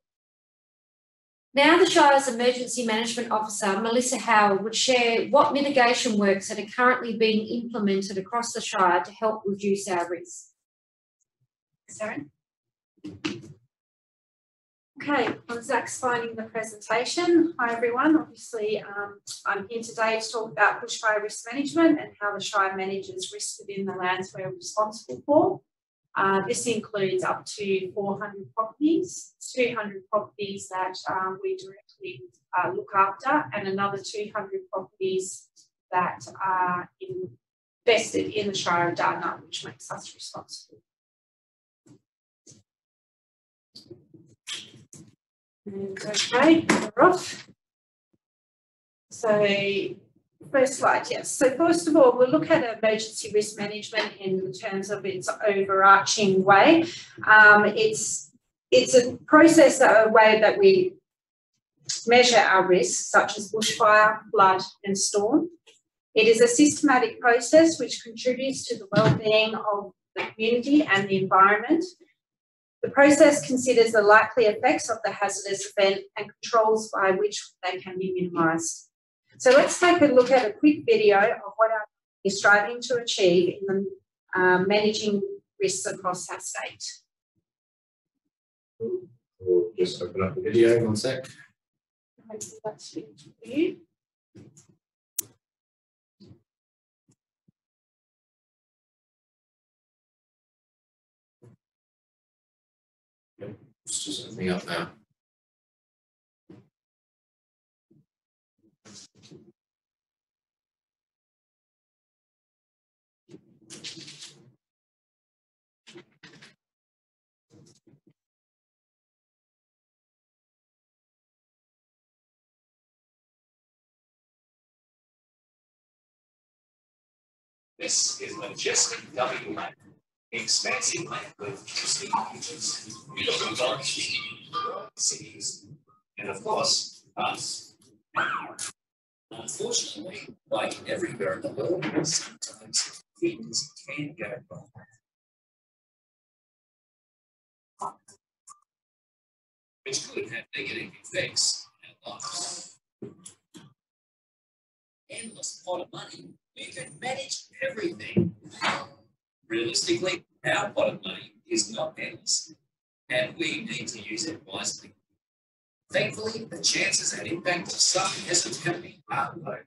Now the Shire's Emergency Management Officer, Melissa Howard, would share what mitigation works that are currently being implemented across the Shire to help reduce our risk. Sarah? Okay, I'm Zach's finding the presentation. Hi everyone, obviously um, I'm here today to talk about bushfire risk management and how the Shire manages risk within the lands we're responsible for. Uh, this includes up to 400 properties, 200 properties that um, we directly uh, look after and another 200 properties that are invested in the Shire of Dardanup, which makes us responsible. Okay, off. So first slide, yes. So first of all, we'll look at emergency risk management in terms of its overarching way. Um, it's it's a process, a way that we measure our risks such as bushfire, flood and storm. It is a systematic process which contributes to the well-being of the community and the environment. The process considers the likely effects of the hazardous event and controls by which they can be minimised. So let's take a look at a quick video of what our is striving to achieve in the, uh, managing risks across our state. We'll just open up the video one sec. Hopefully that's for you. It's just opening up now. This is majestic WA, expansive pristine beaches, beautiful gardens, cities, and of course, us. Unfortunately, like everywhere in the world, sometimes things can go wrong. Which could have negative effects our lives. Endless pot of money we can manage everything. Realistically, our pot of money is not endless, and we need to use it wisely. Thankfully, the chances and impact of some investment company are low.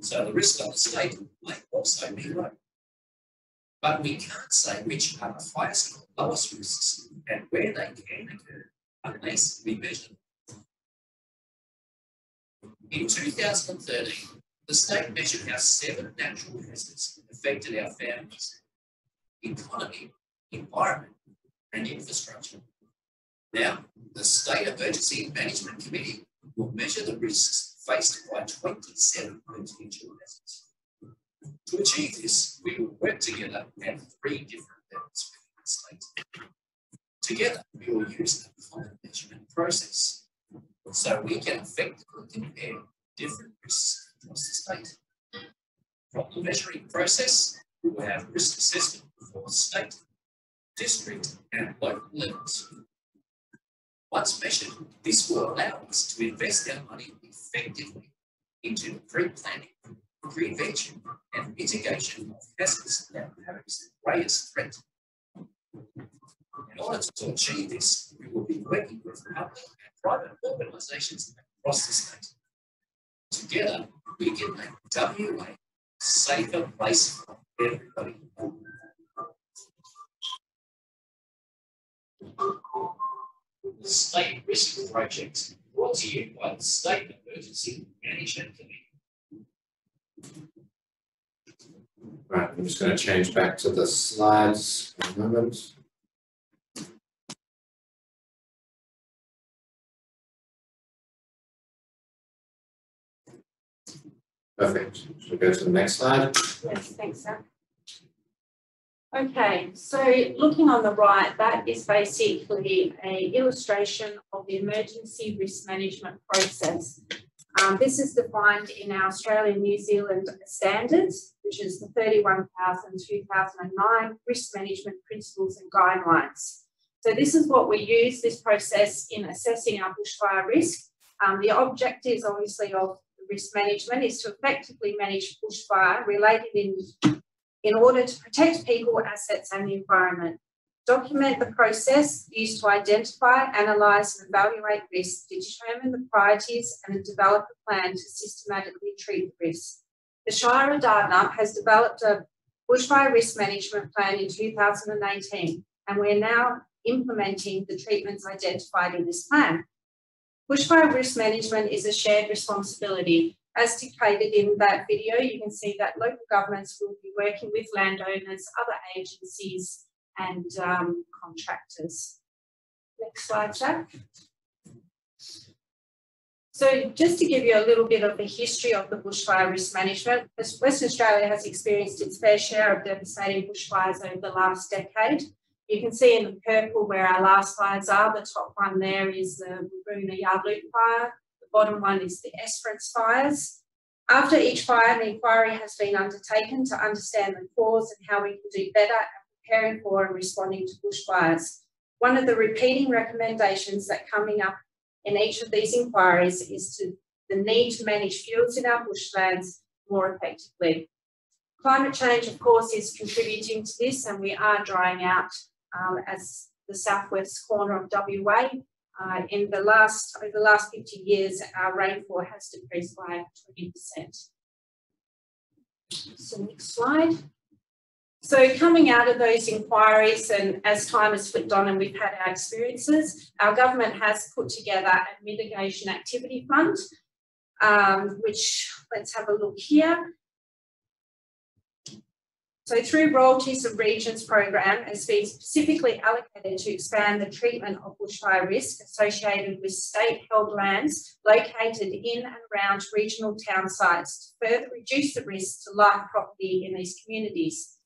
So the risk of state may also be low. But we can't say which are the highest or lowest risks and where they can occur unless we measure them. In 2013, the state measured how seven natural hazards affected our families, economy, environment, and infrastructure. Now, the State Emergency Management Committee will measure the risks faced by 27 potential hazards. To achieve this, we will work together at three different levels within the state. Together, we will use a common measurement process so we can effectively compare different risks state. From the measuring process, we will have risk assessment for state, district, and local levels. Once measured, this will allow us to invest our money effectively into pre-planning, prevention, and mitigation of hazards that pose the greatest threat. In order to achieve this, we will be working with public and private organisations across the state. Together, we can make WA a safer place for everybody. The State Risk Project brought to you by the State Emergency Management Committee. Right, I'm just going to change back to the slides for a moment. Perfect. Should we go to the next slide? Yes, thanks, Zach. Okay, so looking on the right, that is basically a illustration of the emergency risk management process. Um, this is defined in our Australian New Zealand standards, which is the 31,000 2009 risk management principles and guidelines. So this is what we use this process in assessing our bushfire risk. Um, the objectives obviously of risk management is to effectively manage bushfire related in, in order to protect people, assets and the environment. Document the process used to identify, analyse and evaluate risks to determine the priorities and develop a plan to systematically treat the risks. The Shire of Dardanup has developed a bushfire risk management plan in 2018 and we're now implementing the treatments identified in this plan. Bushfire risk management is a shared responsibility. As dictated in that video, you can see that local governments will be working with landowners, other agencies and um, contractors. Next slide, Jack. So just to give you a little bit of the history of the bushfire risk management, Western Australia has experienced its fair share of devastating bushfires over the last decade. You can see in the purple where our last fires are. The top one there is the Waroona Yarloop fire. The bottom one is the Esperance fires. After each fire, an inquiry has been undertaken to understand the cause and how we can do better at preparing for and responding to bushfires. One of the repeating recommendations that coming up in each of these inquiries is to the need to manage fuels in our bushlands more effectively. Climate change, of course, is contributing to this, and we are drying out um, as the southwest corner of WA. Uh, in the last over the last 50 years, our rainfall has decreased by 20%. So next slide. So coming out of those inquiries and as time has flipped on and we've had our experiences, our government has put together a mitigation activity fund, um, which let's have a look here. So through Royalties for Regions program has been specifically allocated to expand the treatment of bushfire risk associated with state-held lands located in and around regional town sites to further reduce the risk to life property in these communities.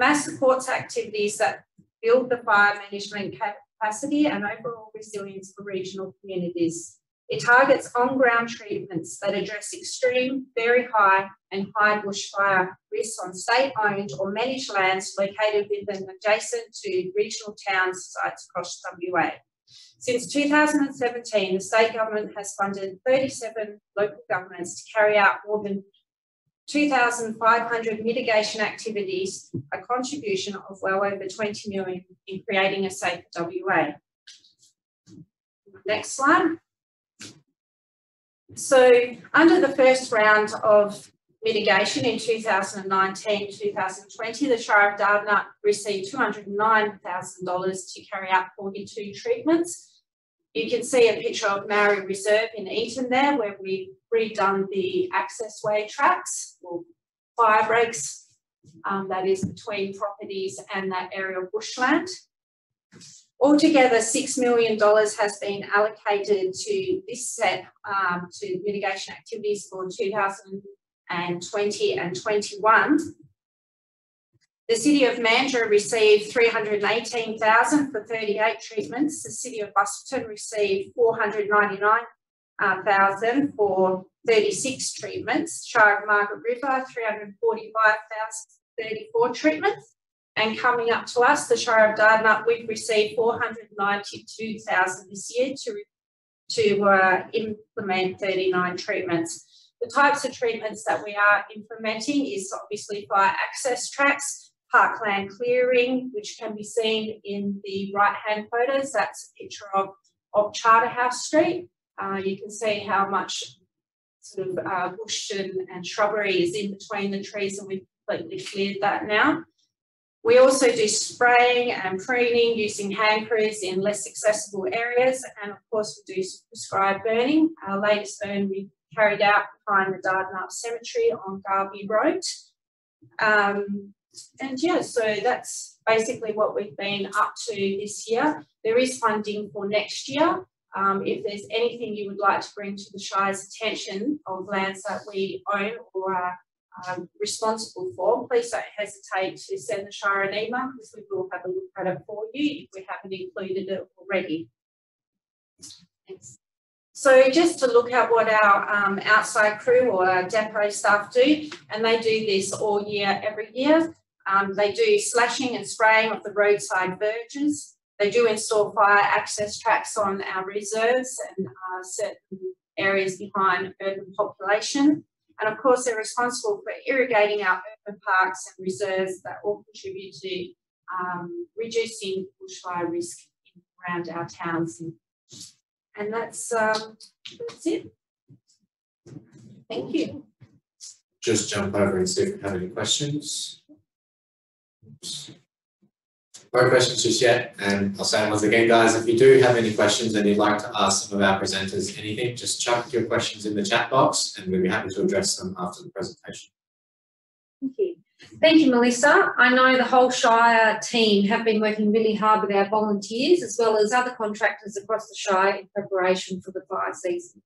MAF supports activities that build the fire management capacity and overall resilience for regional communities. It targets on-ground treatments that address extreme, very high and high bushfire risks on state-owned or managed lands located within adjacent to regional town sites across WA. Since 2017, the state government has funded 37 local governments to carry out more than 2,500 mitigation activities, a contribution of well over 20 million in creating a safe WA. Next slide. So under the first round of mitigation in 2019-2020, the Shire of received $209,000 to carry out 42 treatments. You can see a picture of Maori Reserve in Eaton there, where we've redone the access way tracks or fire breaks um, that is between properties and that area of bushland. Altogether, $6 million has been allocated to this set um, to mitigation activities for 2020 and 21. The City of Mandurah received 318,000 for 38 treatments. The City of Busselton received 499,000 for 36 treatments. Shire of Margaret River, 345,000 34 treatments. And coming up to us, the Shire of Dardanup, we've received 492,000 this year to, to uh, implement 39 treatments. The types of treatments that we are implementing is obviously fire access tracks, parkland clearing, which can be seen in the right-hand photos. That's a picture of, of Charterhouse Street. Uh, you can see how much sort of uh, bush and, and shrubbery is in between the trees and we've completely cleared that now. We also do spraying and pruning using hand crews in less accessible areas. And of course, we do prescribed burning. Our latest burn we carried out behind the Dardanup Cemetery on Garby Road. Um, and yeah, so that's basically what we've been up to this year. There is funding for next year. Um, if there's anything you would like to bring to the Shire's attention of lands that we own or are um, responsible for, please don't hesitate to send the Shire an email because we will have a look at it for you if we haven't included it already. Thanks. So just to look at what our um, outside crew or our depot staff do, and they do this all year, every year. Um, they do slashing and spraying of the roadside verges. They do install fire access tracks on our reserves and uh, certain areas behind urban population. And of course, they're responsible for irrigating our urban parks and reserves that all contribute to um, reducing bushfire risk around our towns. And, that's, um, that's it. Thank you. Just jump over and see if we have any questions. Oops. No questions just yet, and I'll say once again, guys, if you do have any questions and you'd like to ask some of our presenters anything, just chuck your questions in the chat box and we'll be happy to address them after the presentation. Thank you. Thank you, Melissa. I know the whole Shire team have been working really hard with our volunteers as well as other contractors across the Shire in preparation for the fire season.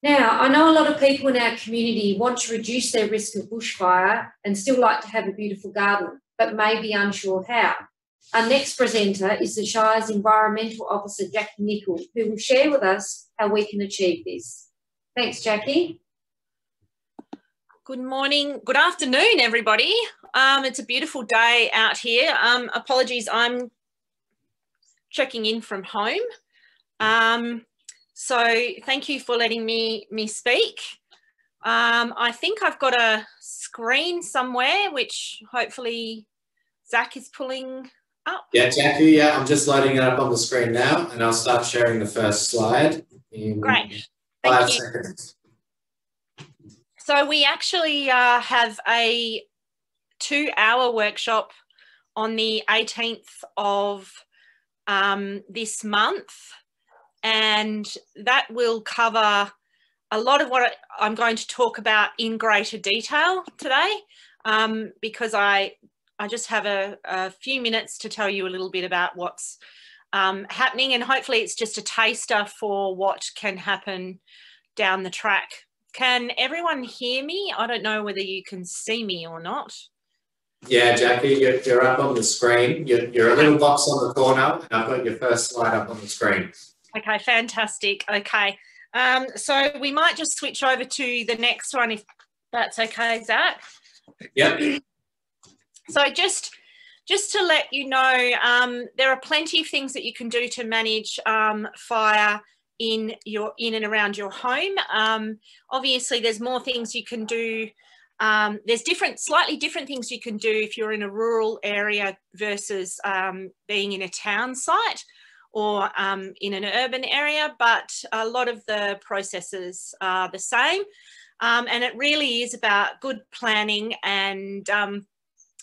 Now, I know a lot of people in our community want to reduce their risk of bushfire and still like to have a beautiful garden. But may be unsure how. Our next presenter is the Shire's Environmental Officer, Jackie Nichol, who will share with us how we can achieve this. Thanks, Jackie. Good morning, good afternoon, everybody. Um, it's a beautiful day out here. Um, apologies, I'm checking in from home. Um, so thank you for letting me, me speak. Um, I think I've got a screen somewhere, which hopefully Zach is pulling up. Yeah, Jackie, yeah, I'm just loading it up on the screen now and I'll start sharing the first slide in Great. five Thank you. seconds. So we actually uh, have a two hour workshop on the 18th of um, this month. And that will cover a lot of what I'm going to talk about in greater detail today, um, because I, I just have a, a, few minutes to tell you a little bit about what's um, happening. And hopefully it's just a taster for what can happen down the track can everyone hear me? I don't know whether you can see me or not. Yeah, Jackie, you're, you're up on the screen. You're, you're a little box on the corner, and I've got your first slide up on the screen. Okay, fantastic. Okay, um, so we might just switch over to the next one if that's okay, Zach. Yep. So just just to let you know, um, there are plenty of things that you can do to manage um, fire in your in and around your home. Um, obviously, there's more things you can do. Um, there's different, slightly different things you can do if you're in a rural area versus um, being in a town site or um, in an urban area, but a lot of the processes are the same. Um, and it really is about good planning and um,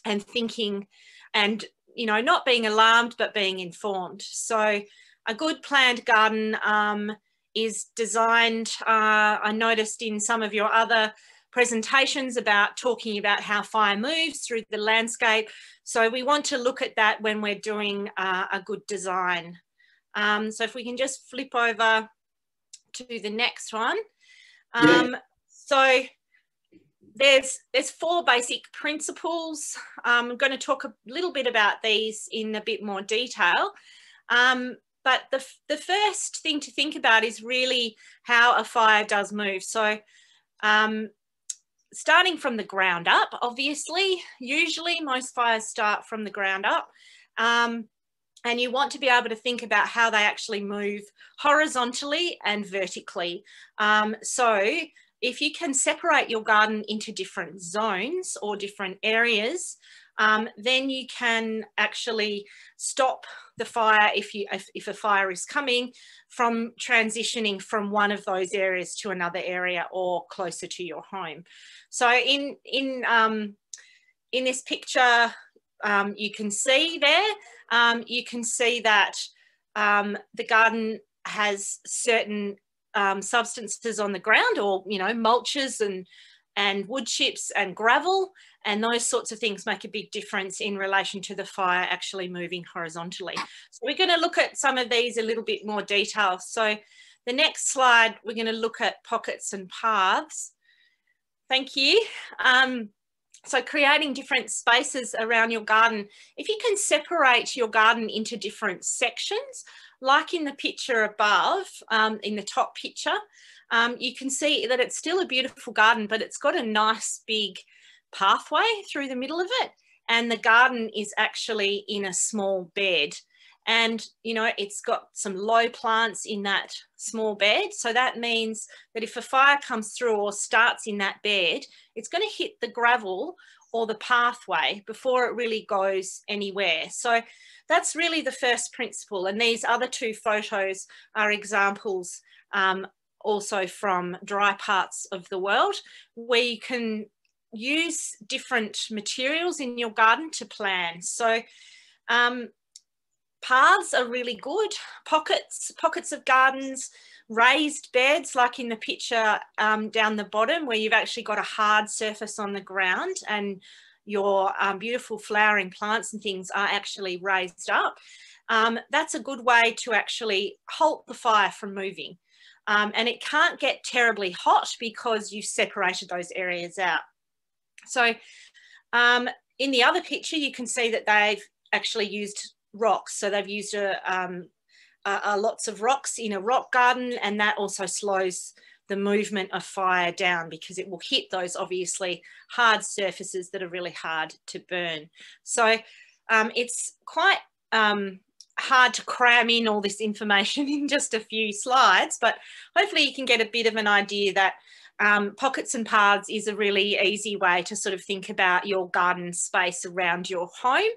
and thinking and you know not being alarmed but being informed. So a good planned garden um, is designed, uh, I noticed in some of your other presentations about talking about how fire moves through the landscape. So we want to look at that when we're doing uh, a good design. Um, so if we can just flip over to the next one. Um, yeah. So there's there's four basic principles. Um, I'm going to talk a little bit about these in a bit more detail. Um, but the, the first thing to think about is really how a fire does move. So um, starting from the ground up, obviously, usually most fires start from the ground up. Um, and you want to be able to think about how they actually move horizontally and vertically. Um, so if you can separate your garden into different zones or different areas, um, then you can actually stop the fire if you if, if a fire is coming from transitioning from one of those areas to another area or closer to your home. So in in um, in this picture, um, you can see there, um, you can see that um, the garden has certain um, substances on the ground or, you know, mulches and and wood chips and gravel and those sorts of things make a big difference in relation to the fire actually moving horizontally. So we're going to look at some of these a little bit more detail. So the next slide, we're going to look at pockets and paths. Thank you. Um, so creating different spaces around your garden. If you can separate your garden into different sections, like in the picture above, um, in the top picture, um, you can see that it's still a beautiful garden, but it's got a nice big pathway through the middle of it. And the garden is actually in a small bed. And, you know, it's got some low plants in that small bed. So that means that if a fire comes through or starts in that bed, it's going to hit the gravel or the pathway before it really goes anywhere. So that's really the first principle. And these other two photos are examples um, also from dry parts of the world where you can use different materials in your garden to plan. So um, paths are really good, pockets, pockets of gardens, raised beds like in the picture um, down the bottom where you've actually got a hard surface on the ground and your um, beautiful flowering plants and things are actually raised up. Um, that's a good way to actually halt the fire from moving. Um, and it can't get terribly hot because you've separated those areas out. So um, in the other picture, you can see that they've actually used rocks. So they've used a, um, a, a lots of rocks in a rock garden and that also slows the movement of fire down because it will hit those obviously hard surfaces that are really hard to burn. So um, it's quite um, hard to cram in all this information in just a few slides, but hopefully you can get a bit of an idea that um, pockets and paths is a really easy way to sort of think about your garden space around your home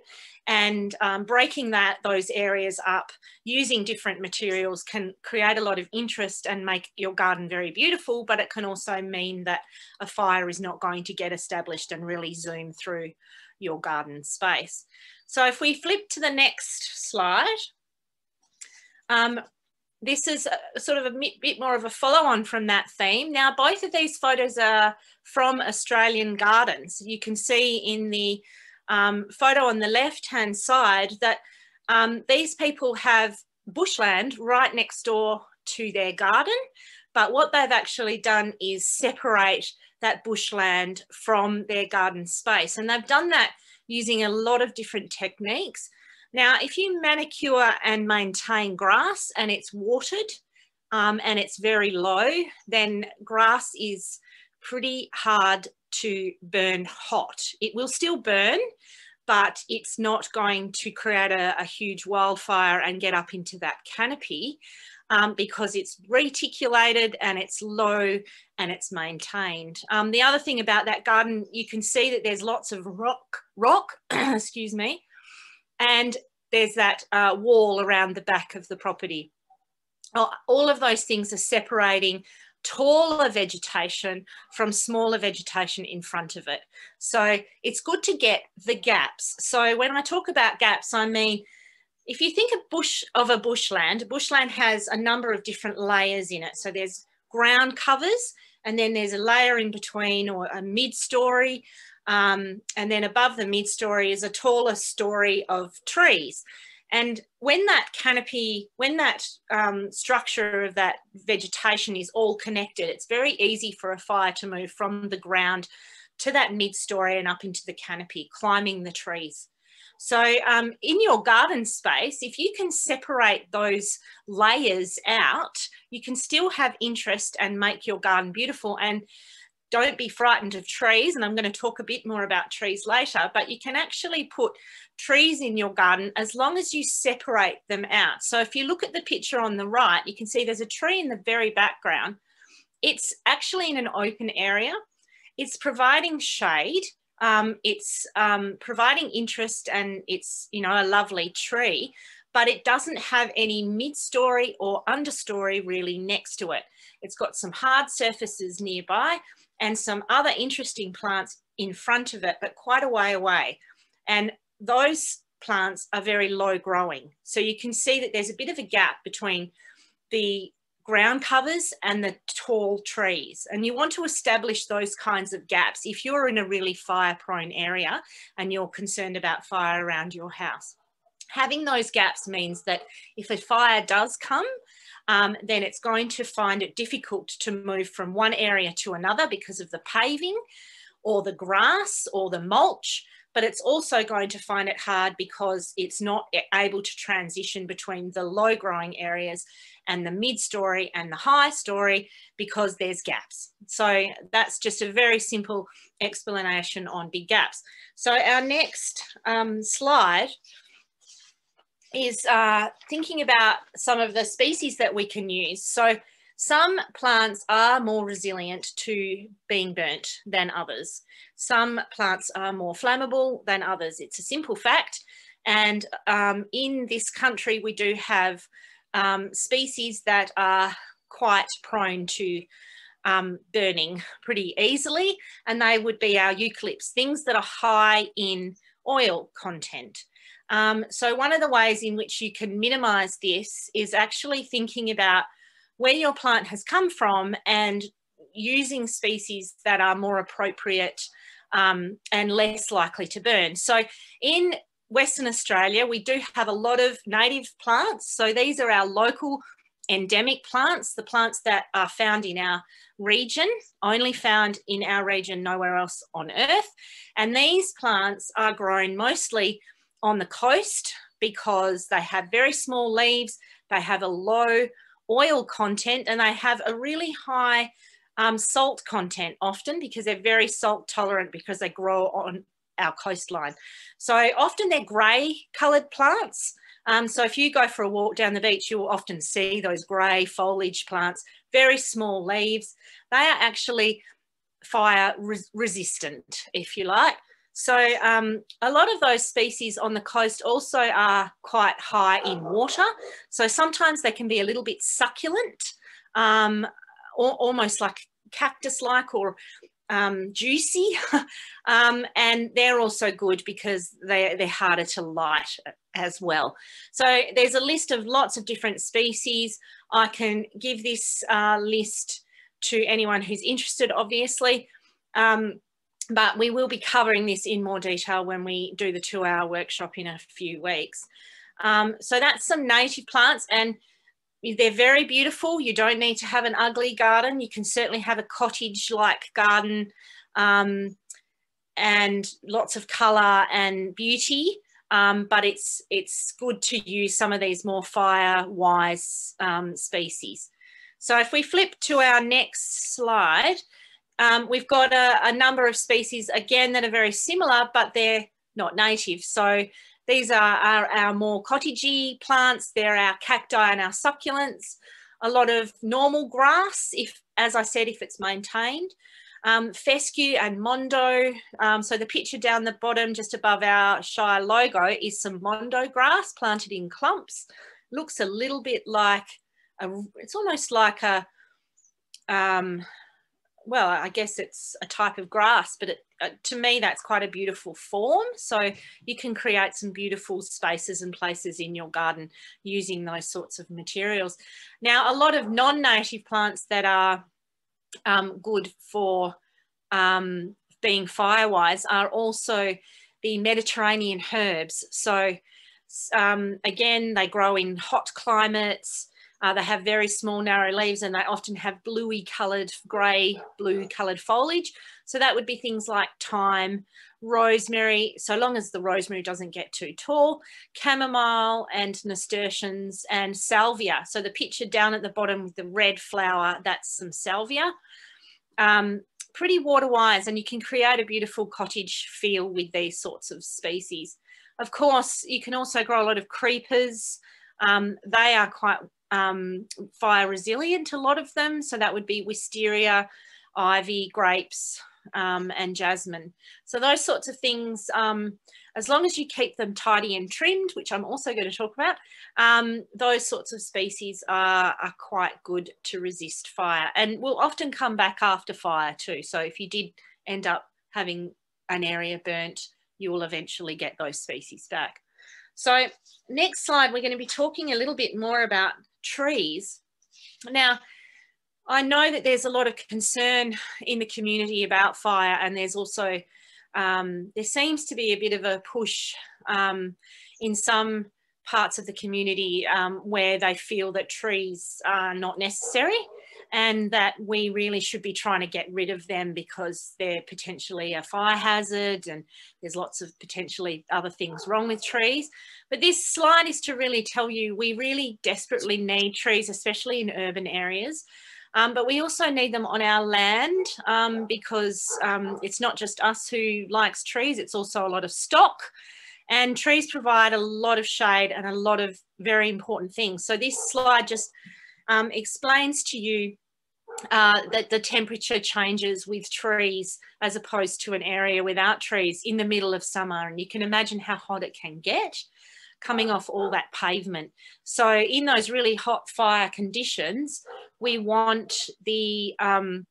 and um, breaking that those areas up using different materials can create a lot of interest and make your garden very beautiful but it can also mean that a fire is not going to get established and really zoom through your garden space. So if we flip to the next slide, um, this is a, sort of a bit more of a follow on from that theme. Now, both of these photos are from Australian gardens. You can see in the um, photo on the left hand side that um, these people have bushland right next door to their garden. But what they've actually done is separate that bushland from their garden space. And they've done that using a lot of different techniques. Now, if you manicure and maintain grass and it's watered um, and it's very low, then grass is pretty hard to burn hot. It will still burn, but it's not going to create a, a huge wildfire and get up into that canopy um, because it's reticulated and it's low and it's maintained. Um, the other thing about that garden, you can see that there's lots of rock, rock, excuse me, and there's that uh, wall around the back of the property. All of those things are separating taller vegetation from smaller vegetation in front of it. So it's good to get the gaps. So when I talk about gaps, I mean if you think of bush of a bushland, bushland has a number of different layers in it. So there's ground covers, and then there's a layer in between or a mid-story, um, and then above the mid-story is a taller story of trees. And when that canopy, when that um, structure of that vegetation is all connected, it's very easy for a fire to move from the ground to that mid-story and up into the canopy, climbing the trees. So um, in your garden space, if you can separate those layers out, you can still have interest and make your garden beautiful. And don't be frightened of trees. And I'm going to talk a bit more about trees later, but you can actually put trees in your garden as long as you separate them out. So if you look at the picture on the right, you can see there's a tree in the very background. It's actually in an open area. It's providing shade um, it's um, providing interest and it's, you know, a lovely tree, but it doesn't have any mid-story or understory really next to it. It's got some hard surfaces nearby and some other interesting plants in front of it, but quite a way away. And those plants are very low growing. So you can see that there's a bit of a gap between the ground covers and the tall trees. And you want to establish those kinds of gaps if you're in a really fire prone area and you're concerned about fire around your house. Having those gaps means that if a fire does come, um, then it's going to find it difficult to move from one area to another because of the paving or the grass or the mulch but it's also going to find it hard because it's not able to transition between the low growing areas and the mid story and the high story because there's gaps. So that's just a very simple explanation on big gaps. So our next um, slide is uh, thinking about some of the species that we can use. So some plants are more resilient to being burnt than others. Some plants are more flammable than others. It's a simple fact. And um, in this country, we do have um, species that are quite prone to um, burning pretty easily, and they would be our eucalypts, things that are high in oil content. Um, so one of the ways in which you can minimize this is actually thinking about where your plant has come from and using species that are more appropriate um, and less likely to burn. So in Western Australia, we do have a lot of native plants. So these are our local endemic plants, the plants that are found in our region, only found in our region, nowhere else on earth. And these plants are grown mostly on the coast because they have very small leaves, they have a low oil content, and they have a really high um, salt content often because they're very salt tolerant because they grow on our coastline. So often they're grey coloured plants. Um, so if you go for a walk down the beach, you'll often see those grey foliage plants, very small leaves. They are actually fire res resistant, if you like. So um, a lot of those species on the coast also are quite high in water. So sometimes they can be a little bit succulent, um, almost like cactus-like or um, juicy. um, and they're also good because they, they're harder to light as well. So there's a list of lots of different species. I can give this uh, list to anyone who's interested, obviously. Um, but we will be covering this in more detail when we do the two hour workshop in a few weeks. Um, so that's some native plants and they're very beautiful. You don't need to have an ugly garden. You can certainly have a cottage-like garden um, and lots of colour and beauty. Um, but it's it's good to use some of these more fire-wise um, species. So if we flip to our next slide, um, we've got a, a number of species again that are very similar, but they're not native. So these are, our more cottagey plants. They're our cacti and our succulents. A lot of normal grass, if as I said, if it's maintained. Um, fescue and mondo. Um, so the picture down the bottom, just above our Shire logo, is some mondo grass planted in clumps. Looks a little bit like, a, it's almost like a, um, well, I guess it's a type of grass, but it, uh, to me, that's quite a beautiful form. So you can create some beautiful spaces and places in your garden using those sorts of materials. Now, a lot of non-native plants that are um, good for um, being firewise are also the Mediterranean herbs. So um, again, they grow in hot climates, uh, they have very small, narrow leaves and they often have bluey coloured, grey, blue coloured foliage. So that would be things like thyme, rosemary, so long as the rosemary doesn't get too tall, chamomile and nasturtiums and salvia. So the picture down at the bottom with the red flower, that's some salvia. Um, pretty water wise and you can create a beautiful cottage feel with these sorts of species. Of course, you can also grow a lot of creepers. Um, they are quite um, fire resilient, a lot of them. So that would be wisteria, ivy, grapes, um, and jasmine. So those sorts of things, um, as long as you keep them tidy and trimmed, which I'm also going to talk about, um, those sorts of species are, are quite good to resist fire and will often come back after fire too. So if you did end up having an area burnt, you will eventually get those species back. So next slide, we're going to be talking a little bit more about trees. Now, I know that there's a lot of concern in the community about fire and there's also, um, there seems to be a bit of a push um, in some parts of the community um, where they feel that trees are not necessary and that we really should be trying to get rid of them because they're potentially a fire hazard and there's lots of potentially other things wrong with trees. But this slide is to really tell you we really desperately need trees, especially in urban areas. Um, but we also need them on our land um, because um, it's not just us who likes trees, it's also a lot of stock. And trees provide a lot of shade and a lot of very important things. So this slide just um, explains to you uh, that the temperature changes with trees as opposed to an area without trees in the middle of summer. And you can imagine how hot it can get coming off all that pavement. So in those really hot fire conditions, we want the um,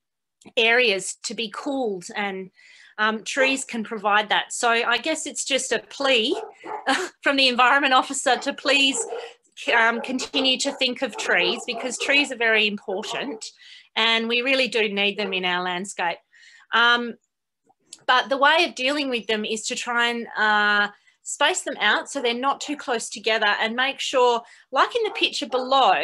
areas to be cooled and um, trees can provide that. So I guess it's just a plea from the environment officer to please um, continue to think of trees because trees are very important and we really do need them in our landscape. Um, but the way of dealing with them is to try and uh, space them out so they're not too close together and make sure, like in the picture below,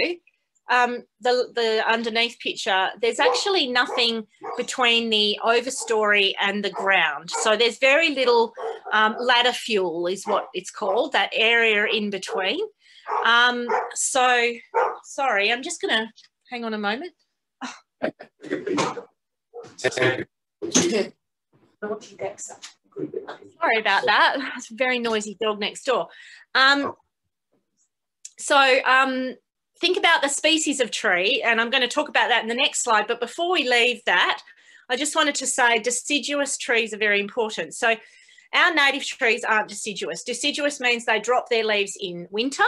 um, the, the underneath picture, there's actually nothing between the overstory and the ground. So there's very little um, ladder fuel is what it's called, that area in between. Um, so, sorry, I'm just going to hang on a moment. Sorry about that. It's a very noisy dog next door. Um, so um, think about the species of tree, and I'm going to talk about that in the next slide. But before we leave that, I just wanted to say deciduous trees are very important. So our native trees aren't deciduous. Deciduous means they drop their leaves in winter.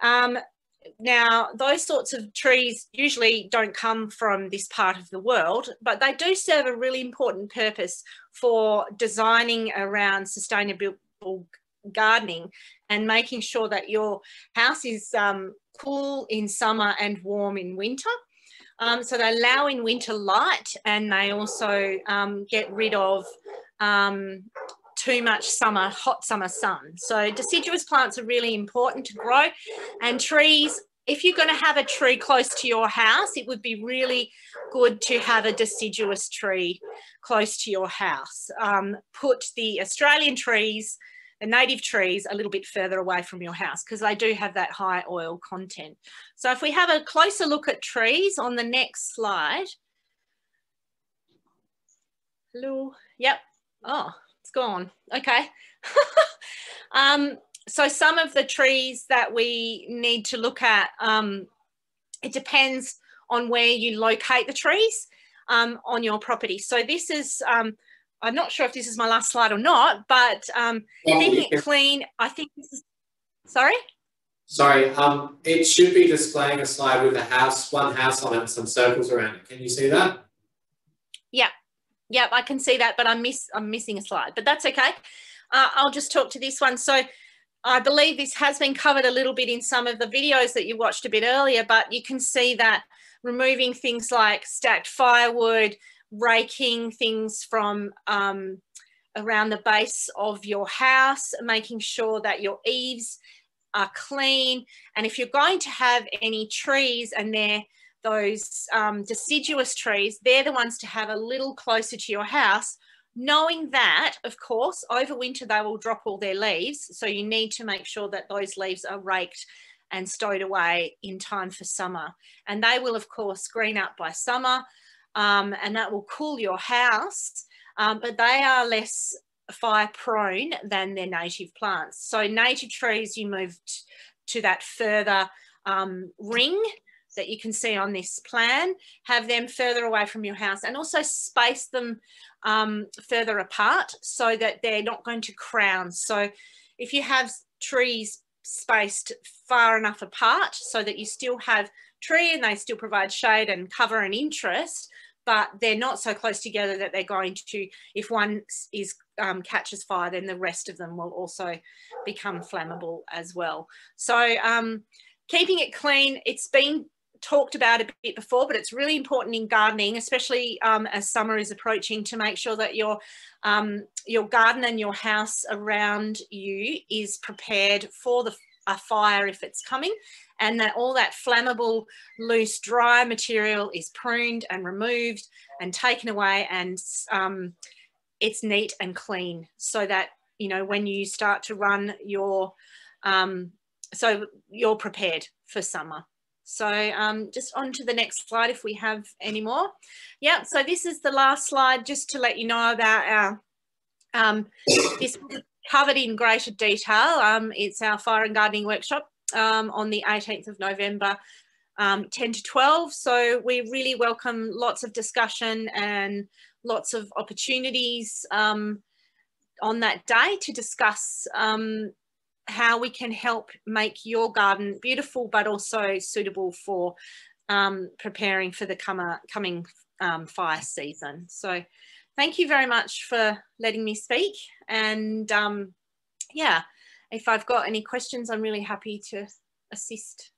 Um, now, those sorts of trees usually don't come from this part of the world, but they do serve a really important purpose for designing around sustainable gardening and making sure that your house is um, cool in summer and warm in winter. Um, so they allow in winter light and they also um, get rid of um, too much summer, hot summer sun. So deciduous plants are really important to grow and trees, if you're going to have a tree close to your house, it would be really good to have a deciduous tree close to your house. Um, put the Australian trees the native trees a little bit further away from your house because they do have that high oil content. So if we have a closer look at trees on the next slide. Hello, yep, oh, gone, okay. um, so some of the trees that we need to look at, um, it depends on where you locate the trees um, on your property. So this is um, I'm not sure if this is my last slide or not, but um, keeping it clean, I think this is, sorry? Sorry, um, it should be displaying a slide with a house, one house on it some circles around it. Can you see that? Yeah, I can see that, but I'm, miss, I'm missing a slide, but that's okay. Uh, I'll just talk to this one. So I believe this has been covered a little bit in some of the videos that you watched a bit earlier, but you can see that removing things like stacked firewood, raking things from um, around the base of your house, making sure that your eaves are clean. And if you're going to have any trees and they're those um, deciduous trees, they're the ones to have a little closer to your house, knowing that, of course, over winter they will drop all their leaves. So you need to make sure that those leaves are raked and stowed away in time for summer. And they will, of course, green up by summer um, and that will cool your house, um, but they are less fire prone than their native plants. So native trees, you move to that further um, ring that you can see on this plan, have them further away from your house and also space them um, further apart so that they're not going to crown. So if you have trees spaced far enough apart so that you still have tree and they still provide shade and cover and interest, but they're not so close together that they're going to, if one is um, catches fire, then the rest of them will also become flammable as well. So um, keeping it clean, it's been talked about a bit before, but it's really important in gardening, especially um, as summer is approaching, to make sure that your um, your garden and your house around you is prepared for the a fire if it's coming and that all that flammable, loose, dry material is pruned and removed and taken away and um, it's neat and clean so that, you know, when you start to run your, um, so you're prepared for summer. So um, just on to the next slide if we have any more. Yeah, so this is the last slide just to let you know about our, um, this covered in greater detail. Um, it's our fire and gardening workshop um, on the 18th of November, um, 10 to 12. So we really welcome lots of discussion and lots of opportunities um, on that day to discuss um, how we can help make your garden beautiful but also suitable for um, preparing for the coming um, fire season. So thank you very much for letting me speak and yeah, if I've got any questions, I'm really happy to assist.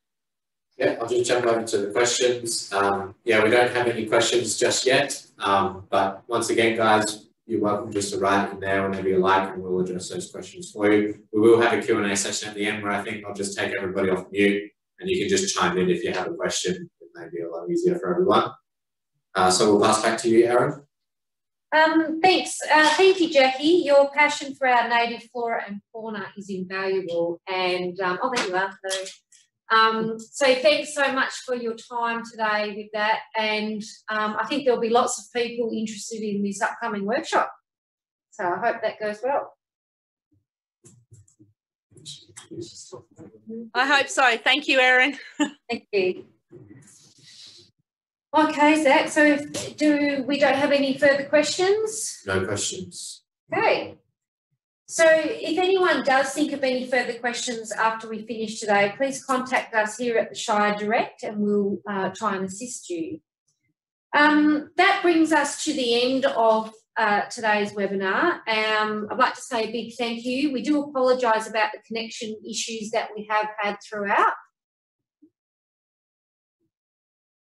Yeah, I'll just jump over to the questions. Um, yeah, we don't have any questions just yet, um, but once again, guys, you're welcome just to write it in there whenever you like, and we'll address those questions for you. We will have a Q&A session at the end where I think I'll just take everybody off mute and you can just chime in if you have a question. It may be a lot easier for everyone. Uh, so we'll pass back to you, Erin. Um, thanks. Uh, thank you, Jackie. Your passion for our native flora and fauna is invaluable. And um, oh, there you are. So, um, so thanks so much for your time today with that. And um, I think there'll be lots of people interested in this upcoming workshop. So I hope that goes well. I hope so. Thank you, Erin. Thank you. Okay, Zach, so do we don't have any further questions? No questions. Okay. So if anyone does think of any further questions after we finish today, please contact us here at the Shire Direct and we'll uh, try and assist you. Um, that brings us to the end of uh, today's webinar. Um, I'd like to say a big thank you. We do apologise about the connection issues that we have had throughout.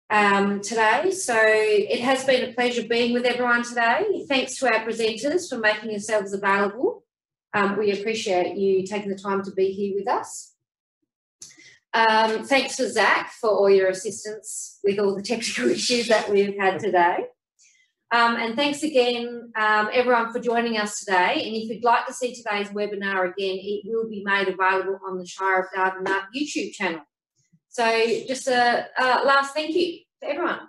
um, today. So it has been a pleasure being with everyone today. Thanks to our presenters for making yourselves available. Um, we appreciate you taking the time to be here with us. Um, thanks to Zach for all your assistance with all the technical issues that we've had today. Um, and thanks again, um, everyone, for joining us today. And if you'd like to see today's webinar again, it will be made available on the Shire of Dardanup YouTube channel. So just a, a last thank you to everyone.